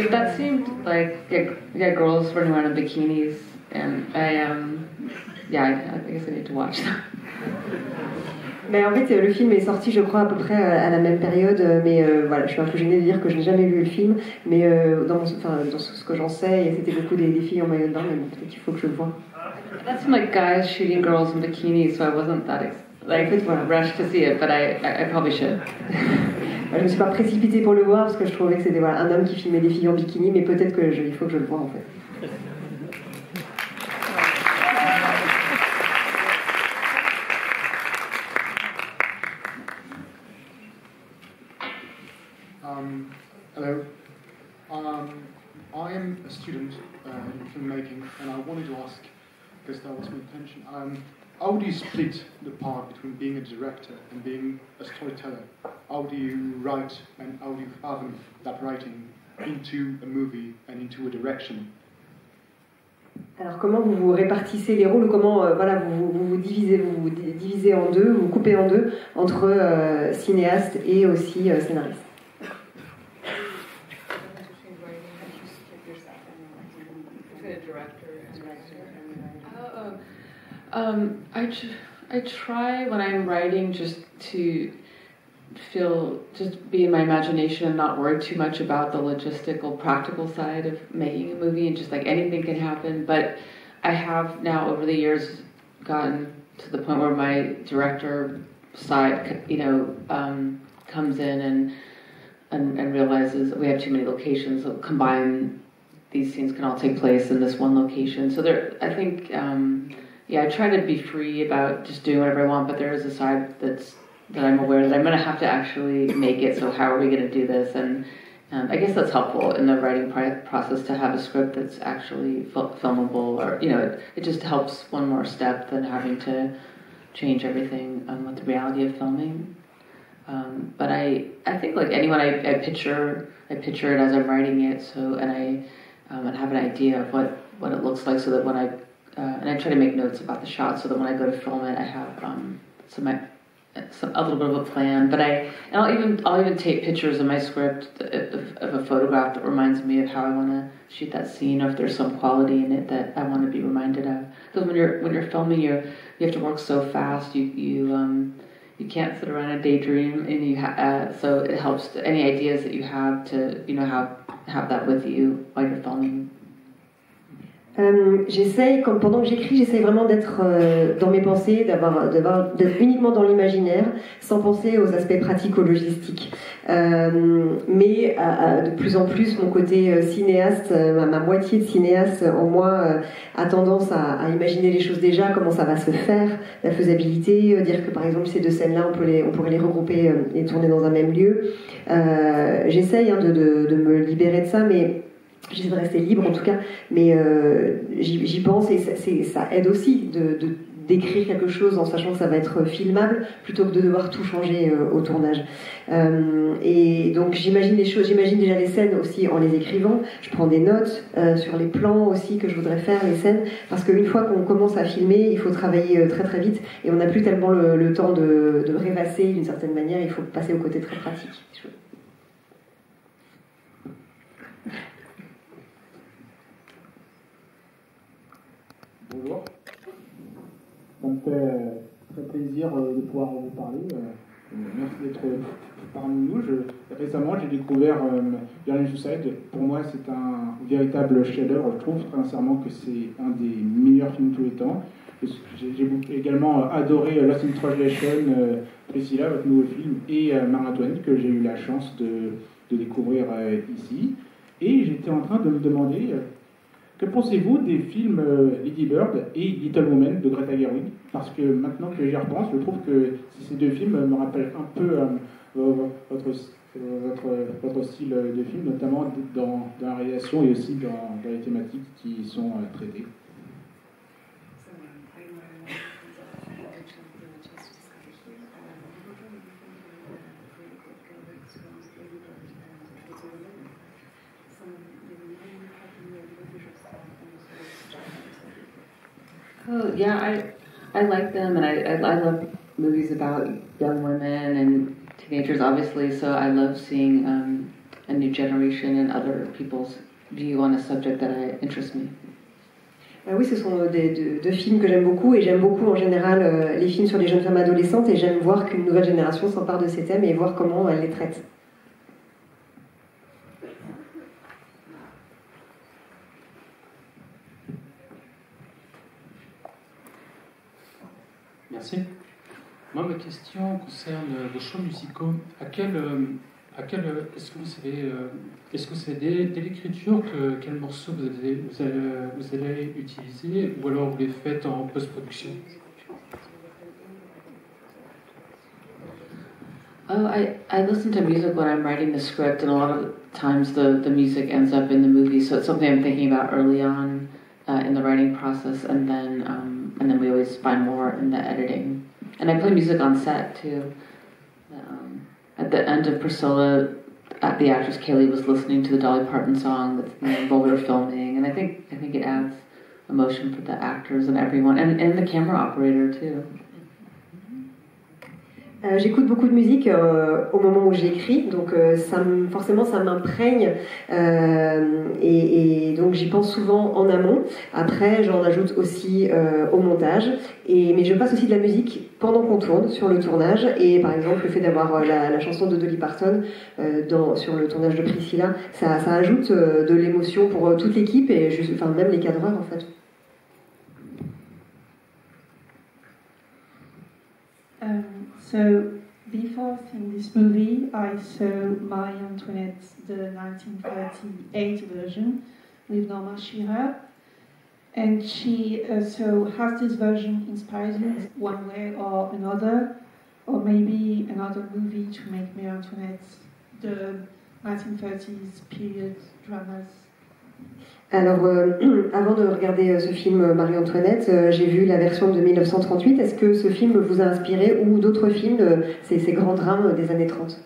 that seemed like yeah, yeah, girls running around in bikinis, and I um, yeah, I, I guess I need to watch that. Mais en fait, le film est sorti, je crois, à peu près euh, à la même période. Euh, mais euh, voilà, je suis un peu gênée de dire que je n'ai jamais vu le film. Mais dans, enfin, dans ce que j'en sais, c'était beaucoup des, des, filles en maillot de bain. Mais peut-être qu'il faut que je le voie. That seemed like guys shooting girls in bikinis, so I wasn't that like en fait, voilà. rushed to see it, but I, I, probably should. je ne me suis pas précipitée pour le voir parce que je trouvais que c'était voilà, un homme qui filmait des filles en bikini, mais peut-être qu'il faut que je le voie en fait. Hello. Um, I am a student uh, in filmmaking, and I wanted to ask, because that was my intention, um, how do you split the part between being a director and being a storyteller? How do you write and how do you fathom that writing into a movie and into a direction? Alors comment vous vous répartissez les rôles comment euh, voilà, vous, vous, vous, divisez, vous, vous divisez en deux, vous coupez en deux entre euh, cinéaste et aussi euh, scénariste? Um, I, tr- I try when I'm writing just to feel, just be in my imagination and not worry too much about the logistical, practical side of making a movie and just like anything can happen. But I have now over the years gotten to the point where my director side, you know, um, comes in and, and, and realizes that we have too many locations. So combine these scenes can all take place in this one location. So there, I think. Um, yeah, I try to be free about just doing whatever I want, but there is a side that's that I'm aware that I'm going to have to actually make it. So how are we going to do this? And um, I guess that's helpful in the writing process to have a script that's actually fil- filmable, or you know, it, it just helps one more step than having to change everything um, with the reality of filming. Um, but I, I think like anyone, I, I picture, I picture it as I'm writing it. So, and I, um, and have an idea of what, what it looks like, so that when I, uh, and I try to make notes about the shot, so that when I go to film it, I have um, some, some a little bit of a plan. But I, and I'll even, I'll even take pictures in my script of, of a photograph that reminds me of how I want to shoot that scene, or if there's some quality in it that I want to be reminded of. Because when you're when you're filming, you you have to work so fast. You you um, you can't sit around and daydream, and you ha- uh, so it helps any ideas that you have to you know have have that with you while you're filming. Euh, j'essaye, pendant que j'écris, j'essaye vraiment d'être euh, dans mes pensées, d'avoir, d'être uniquement dans l'imaginaire, sans penser aux aspects pratico-logistiques. Euh, mais de plus en plus, mon côté euh, cinéaste, ma, ma, moitié de cinéaste en moi, a tendance à, à, imaginer les choses déjà, comment ça va se faire, la faisabilité, dire que par exemple ces deux scènes-là, on, peut les, on pourrait les regrouper et tourner dans un même lieu. j'essaye hein, de, de, de me libérer de ça, mais j'essaie de rester libre en tout cas, mais euh, j'y pense et ça, aide aussi de, d'écrire quelque chose en sachant que ça va être filmable plutôt que de devoir tout changer euh, au tournage. Euh, et donc j'imagine les choses, j'imagine déjà les scènes aussi en les écrivant. Je prends des notes sur les plans aussi que je voudrais faire, les scènes, parce qu'une fois qu'on commence à filmer, il faut travailler très très vite et on n'a plus tellement le, temps de, de rêvasser d'une certaine manière. Il faut passer au côté très pratique. Bonjour. Ça me fait euh, très plaisir euh, de pouvoir vous parler. Euh, merci d'être parmi nous. récemment, j'ai découvert euh, Suicide. Pour moi, c'est un véritable chef-d'œuvre. Je trouve très sincèrement que c'est un des meilleurs films de tous les temps. J'ai également adoré Lost in Translation, Priscilla, votre nouveau film, et Marathon, que j'ai eu la chance de découvrir ici. Et j'étais en train de me demander que pensez-vous des films euh, Lady Bird et Little Woman de Greta Gerwig? Parce que maintenant que j'y repense, je trouve que ces deux films me rappellent un peu euh, votre, votre, votre, style de film, notamment dans, la réalisation et aussi dans, dans les thématiques qui sont euh, traitées. Yeah, I I like them, and I, I I love movies about young women and teenagers, obviously. So I love seeing um, a new generation and other people's view on a subject that I, interests me? Ah oui, ce sont des, deux, deux films que j'aime beaucoup et j'aime beaucoup en général euh, les films sur les jeunes femmes adolescentes et j'aime voir qu'une nouvelle génération s'empare de ces thèmes et voir comment elle les traite. Merci. Moi, ma question concerne vos choix musicaux. À quel, euh, à quel est-ce que vous savez, euh, est-ce que c'est dès, l'écriture que quel morceau vous allez, vous allez, vous allez utiliser, ou alors vous les faites en post-production? Oh, I, I listen to music when I'm writing the script, and a lot of times the, the music ends up in the movie. So it's something I'm thinking about early on uh, in the writing process, and then um, and then we always find more in the editing. And I play music on set too. Um, at the end of Priscilla, at the actress Kaylee was listening to the Dolly Parton song that's while we were filming, and I think I think it adds emotion for the actors and everyone, and, and the camera operator too. Euh, j'écoute beaucoup de musique euh, au moment où j'écris, donc euh, ça forcément ça m'imprègne et, donc j'y pense souvent en amont. Après, j'en ajoute aussi au montage. Et, mais je passe aussi de la musique pendant qu'on tourne sur le tournage. Et par exemple, le fait d'avoir la, chanson de Dolly Parton dans, sur le tournage de Priscilla, ça, ça ajoute de l'émotion pour toute l'équipe et juste, enfin même les cadreurs en fait. So before seeing this movie, I saw Marie Antoinette, the 1938 version with Norma Shearer. And she uh, so has this version inspired you one way or another, or maybe another movie to make Marie Antoinette the 1930s period dramas Alors, euh, avant de regarder euh, ce film euh, Marie-Antoinette, euh, j'ai vu la version de 1938. Est-ce que ce film vous a inspiré ou d'autres films, euh, ces, ces grands drames des années 30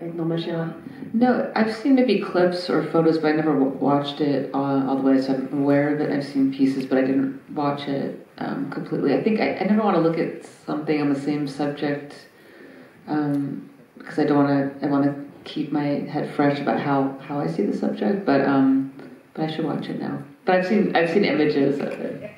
Avec Norma Shearer. No, I've seen maybe clips or photos, but I never w- watched it uh, all the way. So I'm aware of it. I've seen pieces, but I didn't watch it um, completely. I think I, I never want to look at something on the same subject um, because I don't want to. I want to keep my head fresh about how, how I see the subject. But um, but I should watch it now. But I've seen I've seen images of it.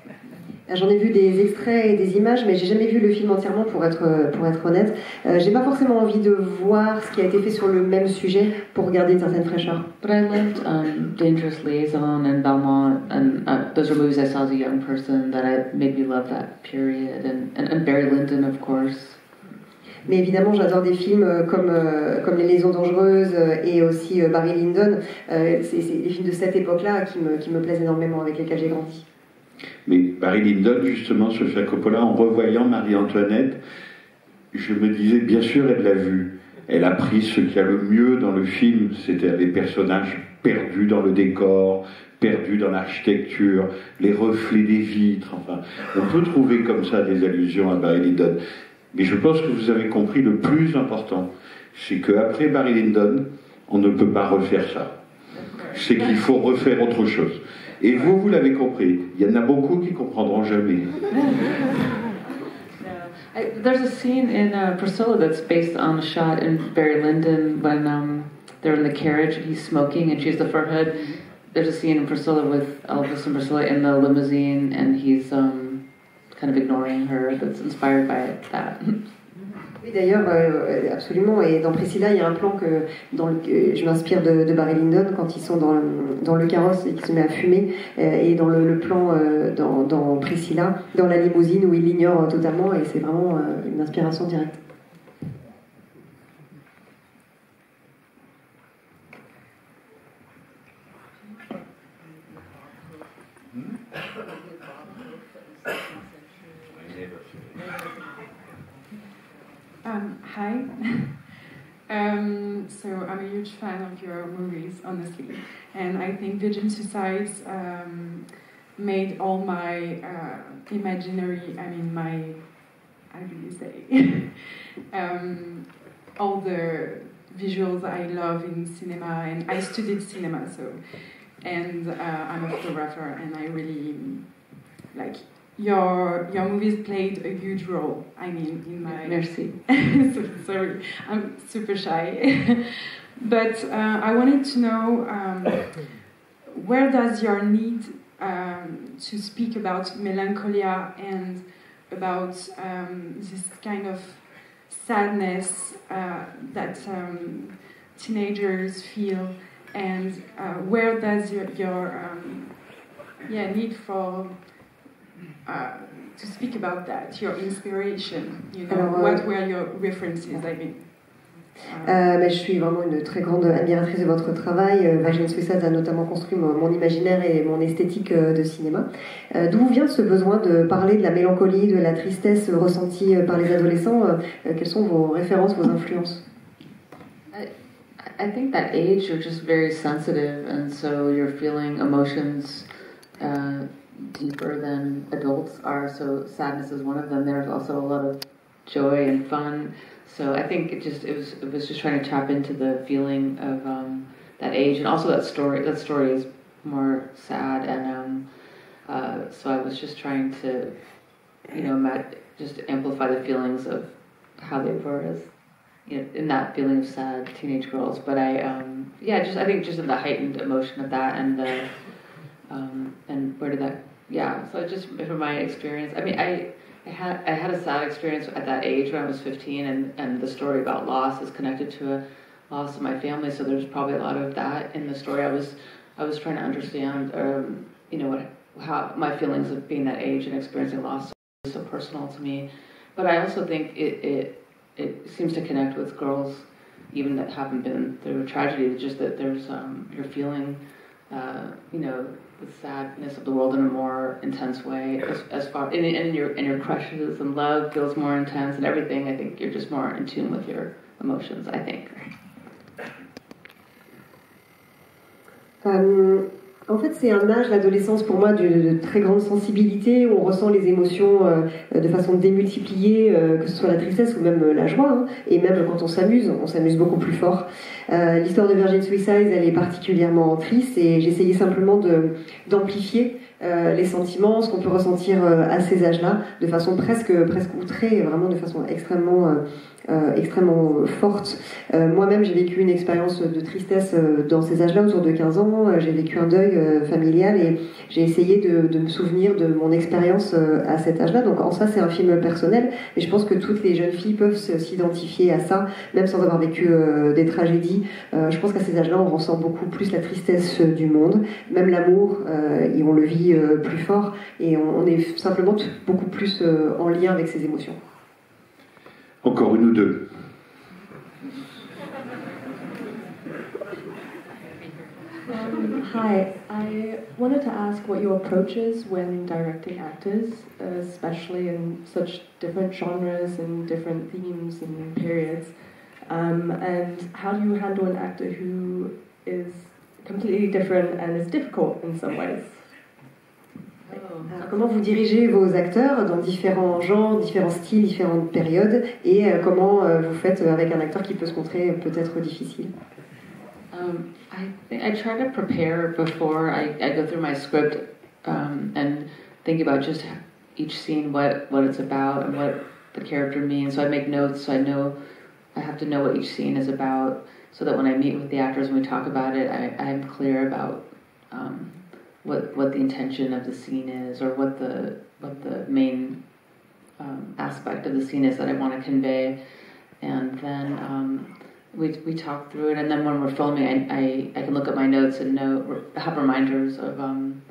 J'en ai vu des extraits et des images, mais j'ai jamais vu le film entièrement pour être, pour être honnête. Euh, j'ai pas forcément envie de voir ce qui a été fait sur le même sujet pour garder une certaine fraîcheur. But I loved um, Dangerous Liaison and Belmont, and uh, those are movies I saw as a young person that I, made me love that period, and, and, and Barry Lyndon, of course. Mais évidemment, j'adore des films euh, comme, euh, comme Les Liaisons Dangereuses euh, et aussi Barry Lyndon. C'est des films de cette époque-là qui me, qui me plaisent énormément, avec lesquels j'ai grandi. Mais Barry Lyndon, justement, Sofia Coppola, en revoyant Marie-Antoinette, je me disais, bien sûr, elle l'a vu. Elle a pris ce qu'il y a le mieux dans le film, c'est-à-dire les personnages perdus dans le décor, perdus dans l'architecture, les reflets des vitres. Enfin, on peut trouver comme ça des allusions à Barry Lyndon. Mais je pense que vous avez compris le plus important, c'est qu'après Barry Lyndon, on ne peut pas refaire ça. C'est qu'il faut refaire autre chose. Et vous, vous l'avez compris. Il y en a beaucoup qui comprendront jamais. I, there's a scene in uh, Priscilla that's based on a shot in Barry Lyndon when um, they're in the carriage and he's smoking and she's the fur hood. There's a scene in Priscilla with Elvis and Priscilla in the limousine and he's um, kind of ignoring her that's inspired by that. Oui, d'ailleurs, euh, absolument. Et dans Priscilla, il y a un plan que, je m'inspire de, Barry Lyndon quand ils sont dans le, dans le carrosse et qu'ils se met à fumer. euh, et dans le, plan euh, dans, dans Priscilla, dans la limousine où il l'ignore totalement. Et c'est vraiment une inspiration directe. Um, so I'm a huge fan of your movies, honestly, and I think Virgin Suicides um, made all my uh, imaginary. I mean, my how do you say? um, all the visuals I love in cinema, and I studied cinema, so and uh, I'm a photographer, and I really like your your movies played a huge role. I mean, in my Merci. sorry, I'm super shy. but uh, I wanted to know um, where does your need um, to speak about melancholia and about um, this kind of sadness uh, that um, teenagers feel, and uh, where does your, your um, yeah need for uh, to speak about that, your inspiration, you know, Alors, what were your references, I mean. Euh, mais je suis vraiment une très grande admiratrice de votre travail. Euh, Virgin Suicide a notamment construit mon, mon imaginaire et mon esthétique euh, de cinéma. Euh, D'où vient ce besoin de parler de la mélancolie, de la tristesse ressentie euh, par les adolescents Quelles sont vos références, vos influences? I, I think that age you're just very sensitive, and so you're feeling emotions uh, deeper than adults are. So sadness is one of them. There's also a lot of joy and fun. So I think it just it was it was just trying to tap into the feeling of um, that age, and also that story. That story is more sad, and um, uh, so I was just trying to, you know, ma- just amplify the feelings of how they were as you know, in that feeling of sad teenage girls. But I, um, yeah, just I think just the heightened emotion of that and the, um, and where did that, yeah. So just from my experience, I mean, I, I had I had a sad experience at that age when I was 15, and and the story about loss is connected to a loss of my family. So there's probably a lot of that in the story. I was I was trying to understand, um, you know, what how my feelings of being that age and experiencing loss is so personal to me. But I also think it, it it seems to connect with girls even that haven't been through a tragedy. It's just that there's um, you're feeling, uh, you know, the sadness of the world in a more intense way. As, as far and, and your and your crushes and love feels more intense and everything. I think you're just more in tune with your emotions. I think. Euh, en fait, c'est un âge, l'adolescence, pour moi, de, très grande sensibilité, où on ressent les émotions euh, de façon démultipliée, euh, que ce soit la tristesse ou même la joie. Hein. et même quand on s'amuse, on s'amuse beaucoup plus fort. L'histoire de Virgin Suicide, elle est particulièrement triste, et j'essayais simplement d'amplifier les sentiments, ce qu'on peut ressentir à ces âges-là, de façon presque, presque outrée, vraiment de façon extrêmement euh, extrêmement forte. Euh, moi-même, j'ai vécu une expérience de tristesse euh, dans ces âges-là, autour de 15 ans. j'ai vécu un deuil familial et j'ai essayé de, de, me souvenir de mon expérience à cet âge-là. Donc en ça, c'est un film personnel, mais je pense que toutes les jeunes filles peuvent s'identifier à ça, même sans avoir vécu des tragédies. je pense qu'à ces âges-là, on ressent beaucoup plus la tristesse du monde, même l'amour, et on le vit plus fort, et on, on est simplement beaucoup plus en lien avec ces émotions. Encore une ou deux. Hi, I wanted to ask what your approach is when directing actors, especially in such different genres and different themes and periods. Um, and how do you handle an actor who is completely different and is difficult in some ways? Comment vous dirigez vos acteurs dans différents genres, différents styles, différentes périodes, et euh, comment euh, vous faites avec un acteur qui peut se montrer peut-être difficile? Um, I, I try to prepare before I, I go through my script um, and think about just each scene, what, what it's about, and what the character means. So I make notes so I know I have to know what each scene is about, so that when I meet with the actors and we talk about it, I, I'm clear about um, what what the intention of the scene is or what the what the main um, aspect of the scene is that I want to convey, and then um, we we talk through it. And then when we're filming, I I, I can look at my notes and know have reminders of um,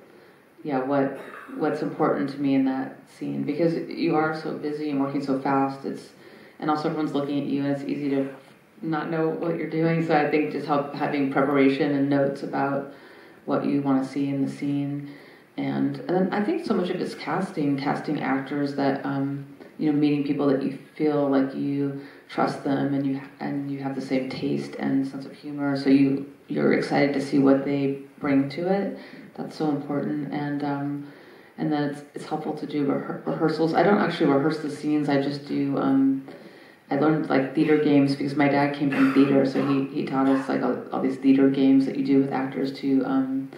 yeah what what's important to me in that scene because you are so busy and working so fast. It's and also everyone's looking at you and it's easy to not know what you're doing. So I think just help having preparation and notes about what you want to see in the scene. And, and I think so much of it's casting, casting actors that, um, you know, meeting people that you feel like you trust them and you and you have the same taste and sense of humor. So you you're excited to see what they bring to it. That's so important. And um, and then it's, it's helpful to do rehearsals. I don't actually rehearse the scenes. I just do um, I learned like theater games because my dad came from theater, so he, he taught us like all, all these theater games that you do with actors to um,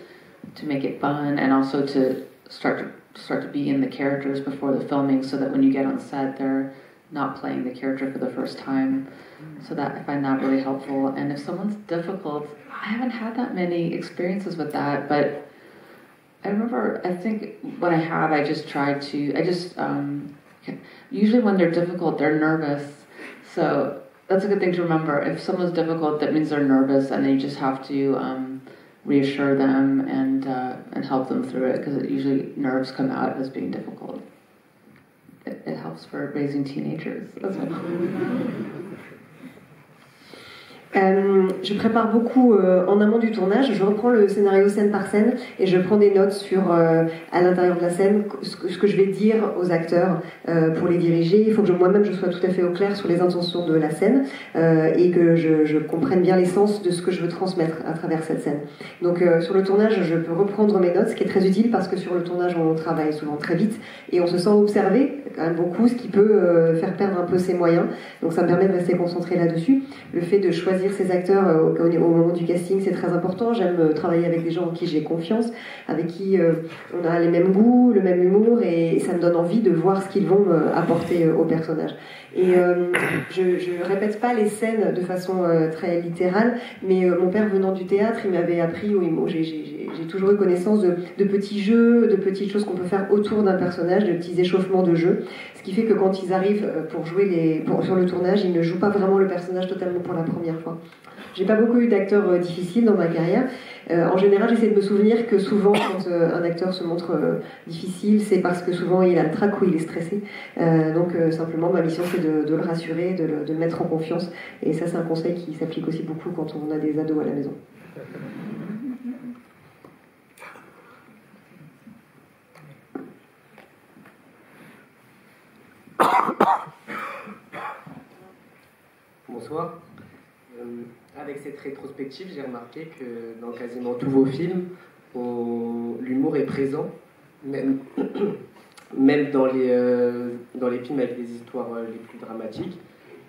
to make it fun and also to start to start to be in the characters before the filming, so that when you get on set, they're not playing the character for the first time. So that I find that really helpful. And if someone's difficult, I haven't had that many experiences with that, but I remember I think when I have, I just try to I just um, usually when they're difficult, they're nervous so that's a good thing to remember. If someone's difficult, that means they're nervous, and you just have to um, reassure them and uh, and help them through it because usually nerves come out as being difficult. It, it helps for raising teenagers. Euh, je prépare beaucoup euh, en amont du tournage. Je reprends le scénario scène par scène et je prends des notes sur euh, à l'intérieur de la scène ce que, je vais dire aux acteurs euh, pour les diriger. Il faut que moi-même je sois tout à fait au clair sur les intentions de la scène euh, et que je, je, comprenne bien l'essence de ce que je veux transmettre à travers cette scène. Donc sur le tournage, je peux reprendre mes notes, ce qui est très utile parce que sur le tournage on travaille souvent très vite et on se sent observé quand même beaucoup, ce qui peut faire perdre un peu ses moyens. Donc ça me permet de rester concentré là-dessus. Le fait de choisir ces acteurs euh, au, moment du casting, c'est très important. J'aime euh, travailler avec des gens en qui j'ai confiance, avec qui euh, on a les mêmes goûts, le même humour, et ça me donne envie de voir ce qu'ils vont apporter au personnage. Et je, je répète pas les scènes de façon très littérale, mais mon père venant du théâtre, il m'avait appris, oui, j'ai toujours eu connaissance de, de, petits jeux, de petites choses qu'on peut faire autour d'un personnage, de petits échauffements de jeu, ce qui fait que quand ils arrivent pour jouer sur le tournage, ils ne jouent pas vraiment le personnage totalement pour la première fois. J'ai pas beaucoup eu d'acteurs euh, difficiles dans ma carrière. Euh, en général, j'essaie de me souvenir que souvent, quand euh, un acteur se montre difficile, c'est parce que souvent il a le trac ou il est stressé. donc, simplement, ma mission, c'est de, le rassurer, de le mettre en confiance. Et ça, c'est un conseil qui s'applique aussi beaucoup quand on a des ados à la maison. Bonsoir. avec cette rétrospective, j'ai remarqué que dans quasiment tous vos films, l'humour est présent, même, même dans, les, euh, dans les films avec des histoires euh, les plus dramatiques.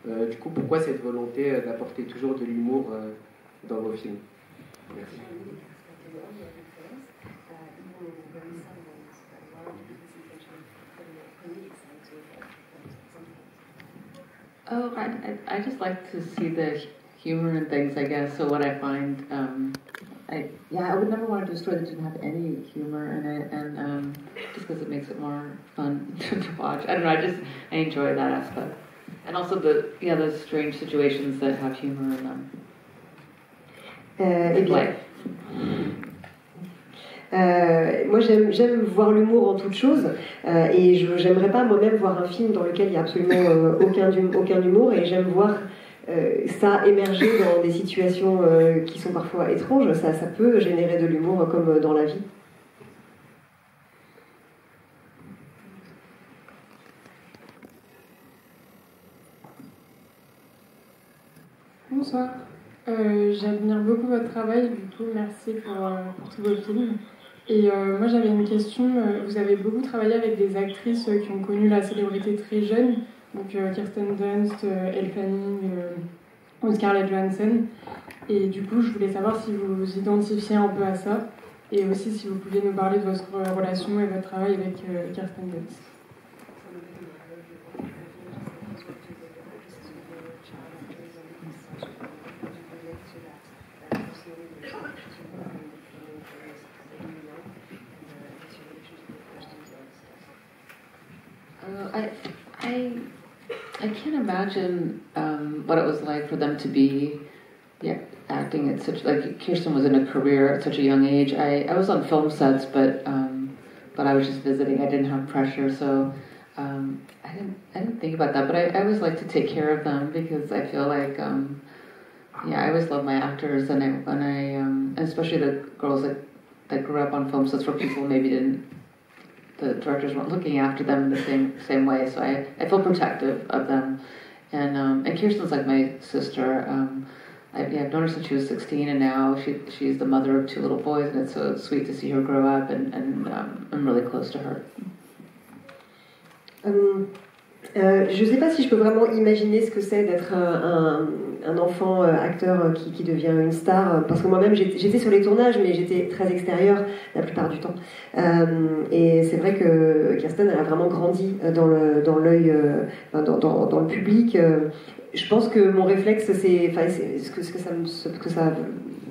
Euh, du coup, pourquoi cette volonté d'apporter toujours de l'humour dans vos films? Merci. Oh, I, I, I just like to see the humor in things, I guess. So what I find, um, I yeah, I would never want to do a story that didn't have any humor in it, and um, just because it makes it more fun to watch. I don't know. I just I enjoy that aspect, and also the yeah those strange situations that have humor in them. Uh, life. Euh, moi, j'aime voir l'humour en toute chose, euh, et je j'aimerais pas moi-même voir un film dans lequel il n'y a absolument euh, aucun, humour, et j'aime voir ça émerger dans des situations qui sont parfois étranges. Ça, peut générer de l'humour comme dans la vie. Bonsoir. J'admire beaucoup votre travail, du coup, merci pour, pour tous vos films. Et euh, moi j'avais une question, euh, vous avez beaucoup travaillé avec des actrices euh, qui ont connu la célébrité très jeune, donc Kirsten Dunst, Elle Fanning ou Scarlett Johansson. Et du coup je voulais savoir si vous vous identifiez un peu à ça, et aussi si vous pouviez nous parler de votre relation et votre travail avec Kirsten Dunst. I, I, I can't imagine um, what it was like for them to be yeah, acting at such like Kirsten was in a career at such a young age. I, I was on film sets, but um, but I was just visiting. I didn't have pressure, so um, I didn't I didn't think about that. But I, I always like to take care of them because I feel like um, yeah, I always love my actors, and I I um, especially the girls that that grew up on film sets where people maybe didn't the directors weren't looking after them in the same same way. So I, I feel protective of them. And um, and Kirsten's like my sister. Um, I, I've known her since she was 16, and now she she's the mother of two little boys, and it's so sweet to see her grow up. And, and um, I'm really close to her. Um, Euh, je ne sais pas si je peux vraiment imaginer ce que c'est d'être un, un, enfant euh, acteur euh, qui, qui, devient une star, parce que moi-même j'étais sur les tournages, mais j'étais très extérieure la plupart du temps. Et c'est vrai que Kirsten, elle a vraiment grandi dans le dans l'œil, dans, dans, le public. Je pense que mon réflexe, c'est, enfin, ce que, ce que ça, ce que ça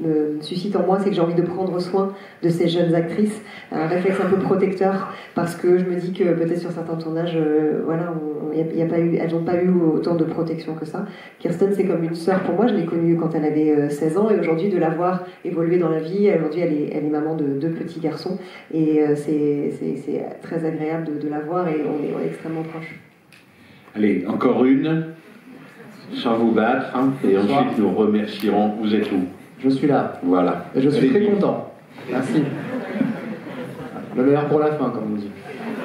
me suscite en moi, c'est que j'ai envie de prendre soin de ces jeunes actrices, un réflexe un peu protecteur, parce que je me dis que peut-être sur certains tournages, euh, voilà, y a, pas eu, elles n'ont pas eu autant de protection que ça. Kirsten, c'est comme une sœur pour moi, je l'ai connue quand elle avait 16 euh, ans, et aujourd'hui de la voir évoluer dans la vie, aujourd'hui elle est, elle est maman de deux petits garçons, et euh, c'est très agréable de, de, la voir, et on est, on est extrêmement proches. Allez, encore une, sans vous battre, hein, et ensuite nous remercierons. Vous êtes où? Je suis là. Voilà. Et je suis très content. Merci. Le meilleur pour la fin, comme on dit.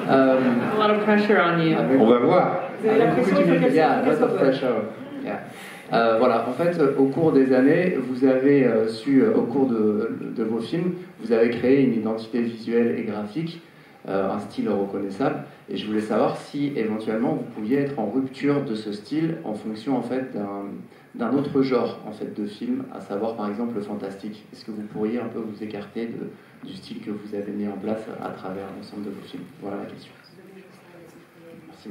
Euh, a lot of pressure on you. On va voir. Vous avez la pression, il yeah, lot of pressure. Yeah. Euh, voilà, en fait, au cours des années, vous avez euh, su, euh, au cours de, de, vos films, vous avez créé une identité visuelle et graphique, euh, un style reconnaissable. Et je voulais savoir si éventuellement vous pouviez être en rupture de ce style en fonction en fait d'un d'un autre genre en fait de film, à savoir par exemple le fantastique. Est-ce que vous pourriez un peu vous écarter de, du style que vous avez mis en place à travers l'ensemble de vos films? Voilà la question. Merci.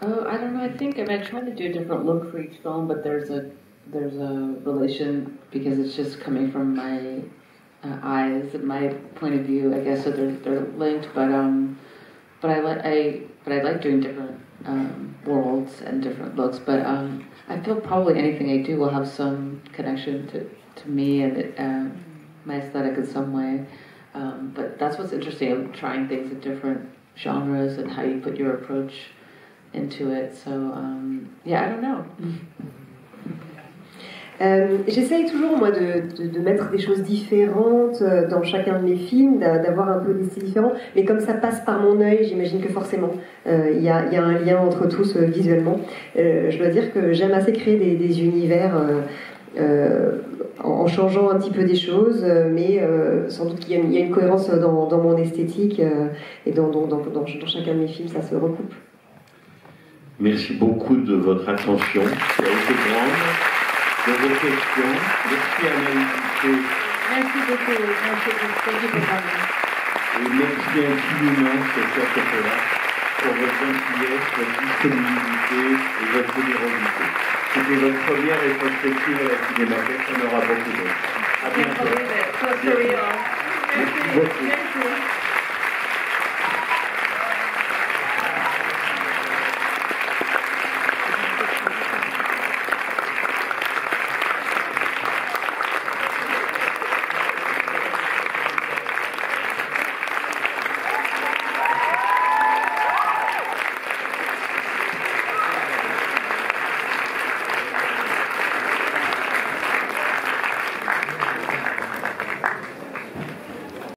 Oh, I don't know. I think I mean, try to do a different look for each film, but there's a there's a relation because it's just coming from my uh, eyes and my point of view, I guess, so they're, they're linked. But um, but I like I but I like doing different um, worlds and different looks. But um, I feel probably anything I do will have some connection to, to me and it, uh, my aesthetic in some way. Um, but that's what's interesting. I'm trying things in different genres and how you put your approach into it. So um, yeah, I don't know. Euh, J'essaye toujours, moi, de, mettre des choses différentes euh, dans chacun de mes films, d'avoir un peu des styles différents. Mais comme ça passe par mon œil, j'imagine que forcément, euh, il y, a, un lien entre tous visuellement. je dois dire que j'aime assez créer des, univers en, changeant un petit peu des choses, mais sans doute qu'il y, a une cohérence dans, mon esthétique et dans, chacun de mes films, ça se recoupe. Merci beaucoup de votre attention, grande de vos questions. Merci à l'invité. Merci beaucoup. Beaucoup. Et merci infiniment, Sophia Coppola, pour votre gentillesse, votre disponibilité et votre générosité. C'était votre première rétrospective à la Cinémathèque, on aura beaucoup d'autres. À bientôt. Merci beaucoup.